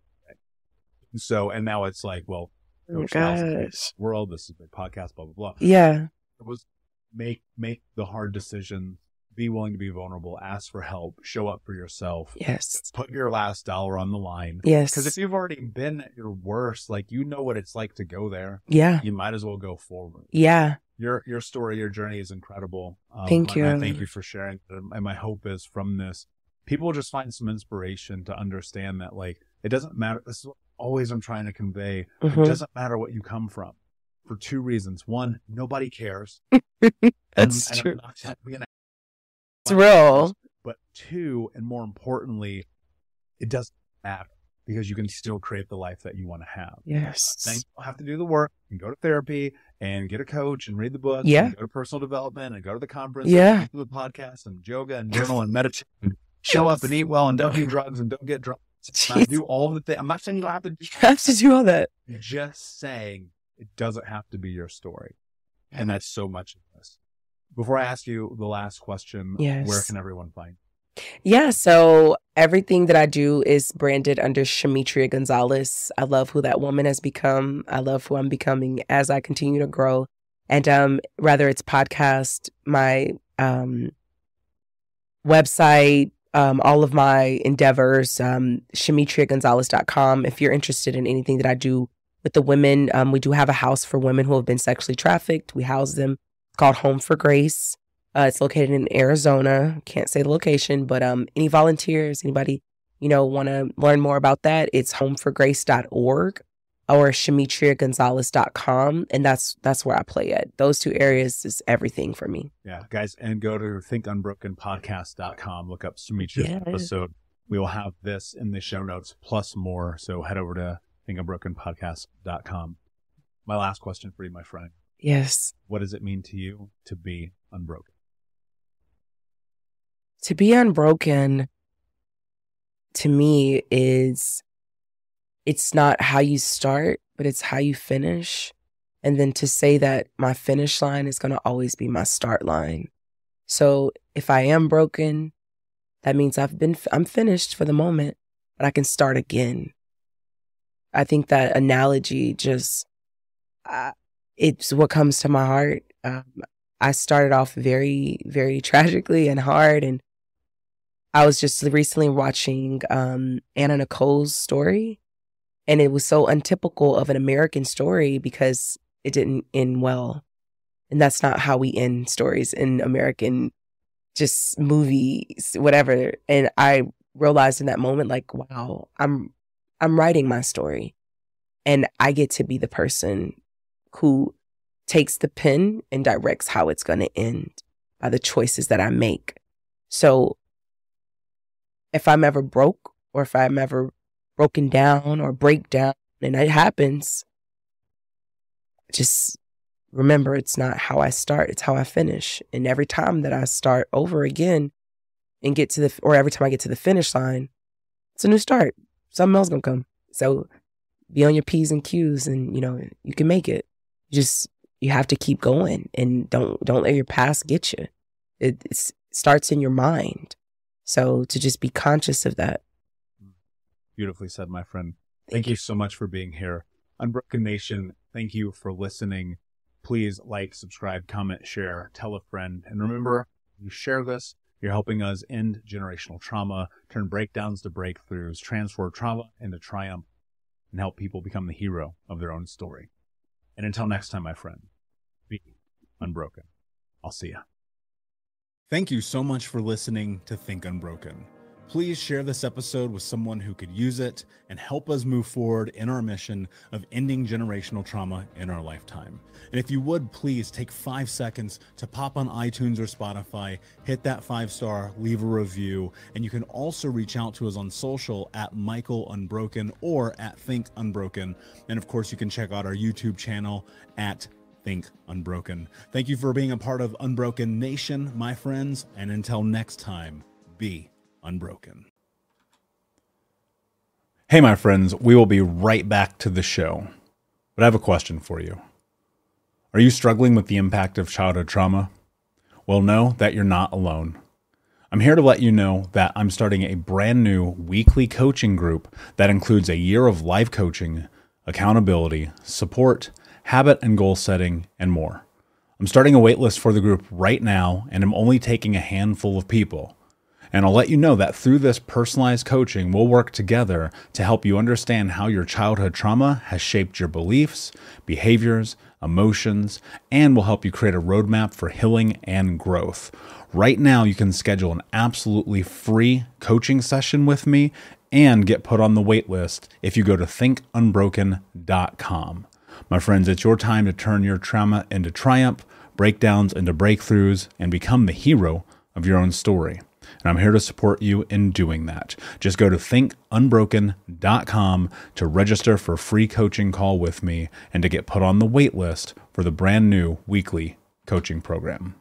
So, and now it's like, well, oh world, this is my podcast, blah, blah, blah. Yeah. It was make, make the hard decision, be willing to be vulnerable, ask for help, show up for yourself. Yes. Put your last dollar on the line. Yes. Because if you've already been at your worst, like you know what it's like to go there. Yeah. You might as well go forward. Yeah your your story, your journey is incredible. Um, thank you. thank you for sharing. And my hope is from this, people just find some inspiration to understand that like it doesn't matter. This is always I'm trying to convey. Mhm. It doesn't matter what you come from for two reasons. One, nobody cares. *laughs* That's And- and true. I'm not Real. But two, and more importantly, it doesn't matter because you can still create the life that you want to have. Yes. Then Yes. you have to do the work and go to therapy and get a coach and read the book. Yeah. And go to personal development and go to the conference. Yeah. And do the podcast and yoga and journal and meditate. And show up and eat well and don't do *laughs* drugs and don't get drunk. Do all the things. I'm not saying you have to do You have to do all that. just saying it doesn't have to be your story. And that's so much of this. Before I ask you the last question, yes. where can everyone find? Yeah, so everything that I do is branded under Shametria Gonzales. I love who that woman has become. I love who I'm becoming as I continue to grow. And um rather it's podcast, my um website, um, all of my endeavors, um, ShametriaGonzales.com. If you're interested in anything that I do with the women, um, we do have a house for women who have been sexually trafficked. We house them. Called Home for Grace. Uh, it's located in Arizona. Can't say the location, but um, any volunteers, anybody, you know, want to learn more about that, it's homeforgrace.org or shametriagonzales.com. And that's that's where I play at. Those two areas is everything for me. Yeah, guys, and go to thinkunbrokenpodcast.com. Look up Shametria's Yeah. episode. We will have this in the show notes plus more. So head over to thinkunbrokenpodcast.com. My last question for you, my friend. Yes. What does it mean to you to be unbroken? To be unbroken to me is it's not how you start, but it's how you finish. And then to say that my finish line is going to always be my start line. So if I am broken, that means I've been I'm finished for the moment, but I can start again. I think that analogy just uh, it's what comes to my heart. Um, I started off very, very *laughs* tragically and hard. And I was just recently watching um, Anna Nicole's story. And it was so untypical of an American story because it didn't end well. And that's not how we end stories in American just movies, whatever. And I realized in that moment, like, wow, I'm I'm writing my story. And I get to be the person who takes the pen and directs how it's going to end by the choices that I make. So if I'm ever broke or if I'm ever broken down or break down and it happens, just remember it's not how I start, it's how I finish. And every time that I start over again and get to the, or every time I get to the finish line, it's a new start. Something else gonna come. So be on your P's and Q's and, you know, you can make it. Just, you have to keep going and don't, don't let your past get you. It it's, starts in your mind. So to just be conscious of that. Beautifully said, my friend. Thank you so much for being here. Unbroken Nation, thank you for listening. Please like, subscribe, comment, share, tell a friend. And remember, you share this, you're helping us end generational trauma, turn breakdowns to breakthroughs, transform trauma into triumph, and help people become the hero of their own story. And until next time, my friend, be unbroken. I'll see ya. Thank you so much for listening to Think Unbroken. Please share this episode with someone who could use it and help us move forward in our mission of ending generational trauma in our lifetime. And if you would, please take five seconds to pop on iTunes or Spotify, hit that five star, leave a review, and you can also reach out to us on social at Michael Unbroken or at Think Unbroken. And of course, you can check out our YouTube channel at Think Unbroken. Thank you for being a part of Unbroken Nation, my friends, and until next time, be unbroken. Hey, my friends, we will be right back to the show. But I have a question for you. Are you struggling with the impact of childhood trauma? Well, know that you're not alone. I'm here to let you know that I'm starting a brand new weekly coaching group that includes a year of live coaching, accountability, support, habit and goal setting, and more. I'm starting a waitlist for the group right now, and I'm only taking a handful of people. And I'll let you know that through this personalized coaching, we'll work together to help you understand how your childhood trauma has shaped your beliefs, behaviors, emotions, and will help you create a roadmap for healing and growth. Right now, you can schedule an absolutely free coaching session with me and get put on the wait list if you go to thinkunbroken.com. My friends, it's your time to turn your trauma into triumph, breakdowns into breakthroughs, and become the hero of your own story. And I'm here to support you in doing that. Just go to thinkunbroken.com to register for a free coaching call with me and to get put on the wait list for the brand new weekly coaching program.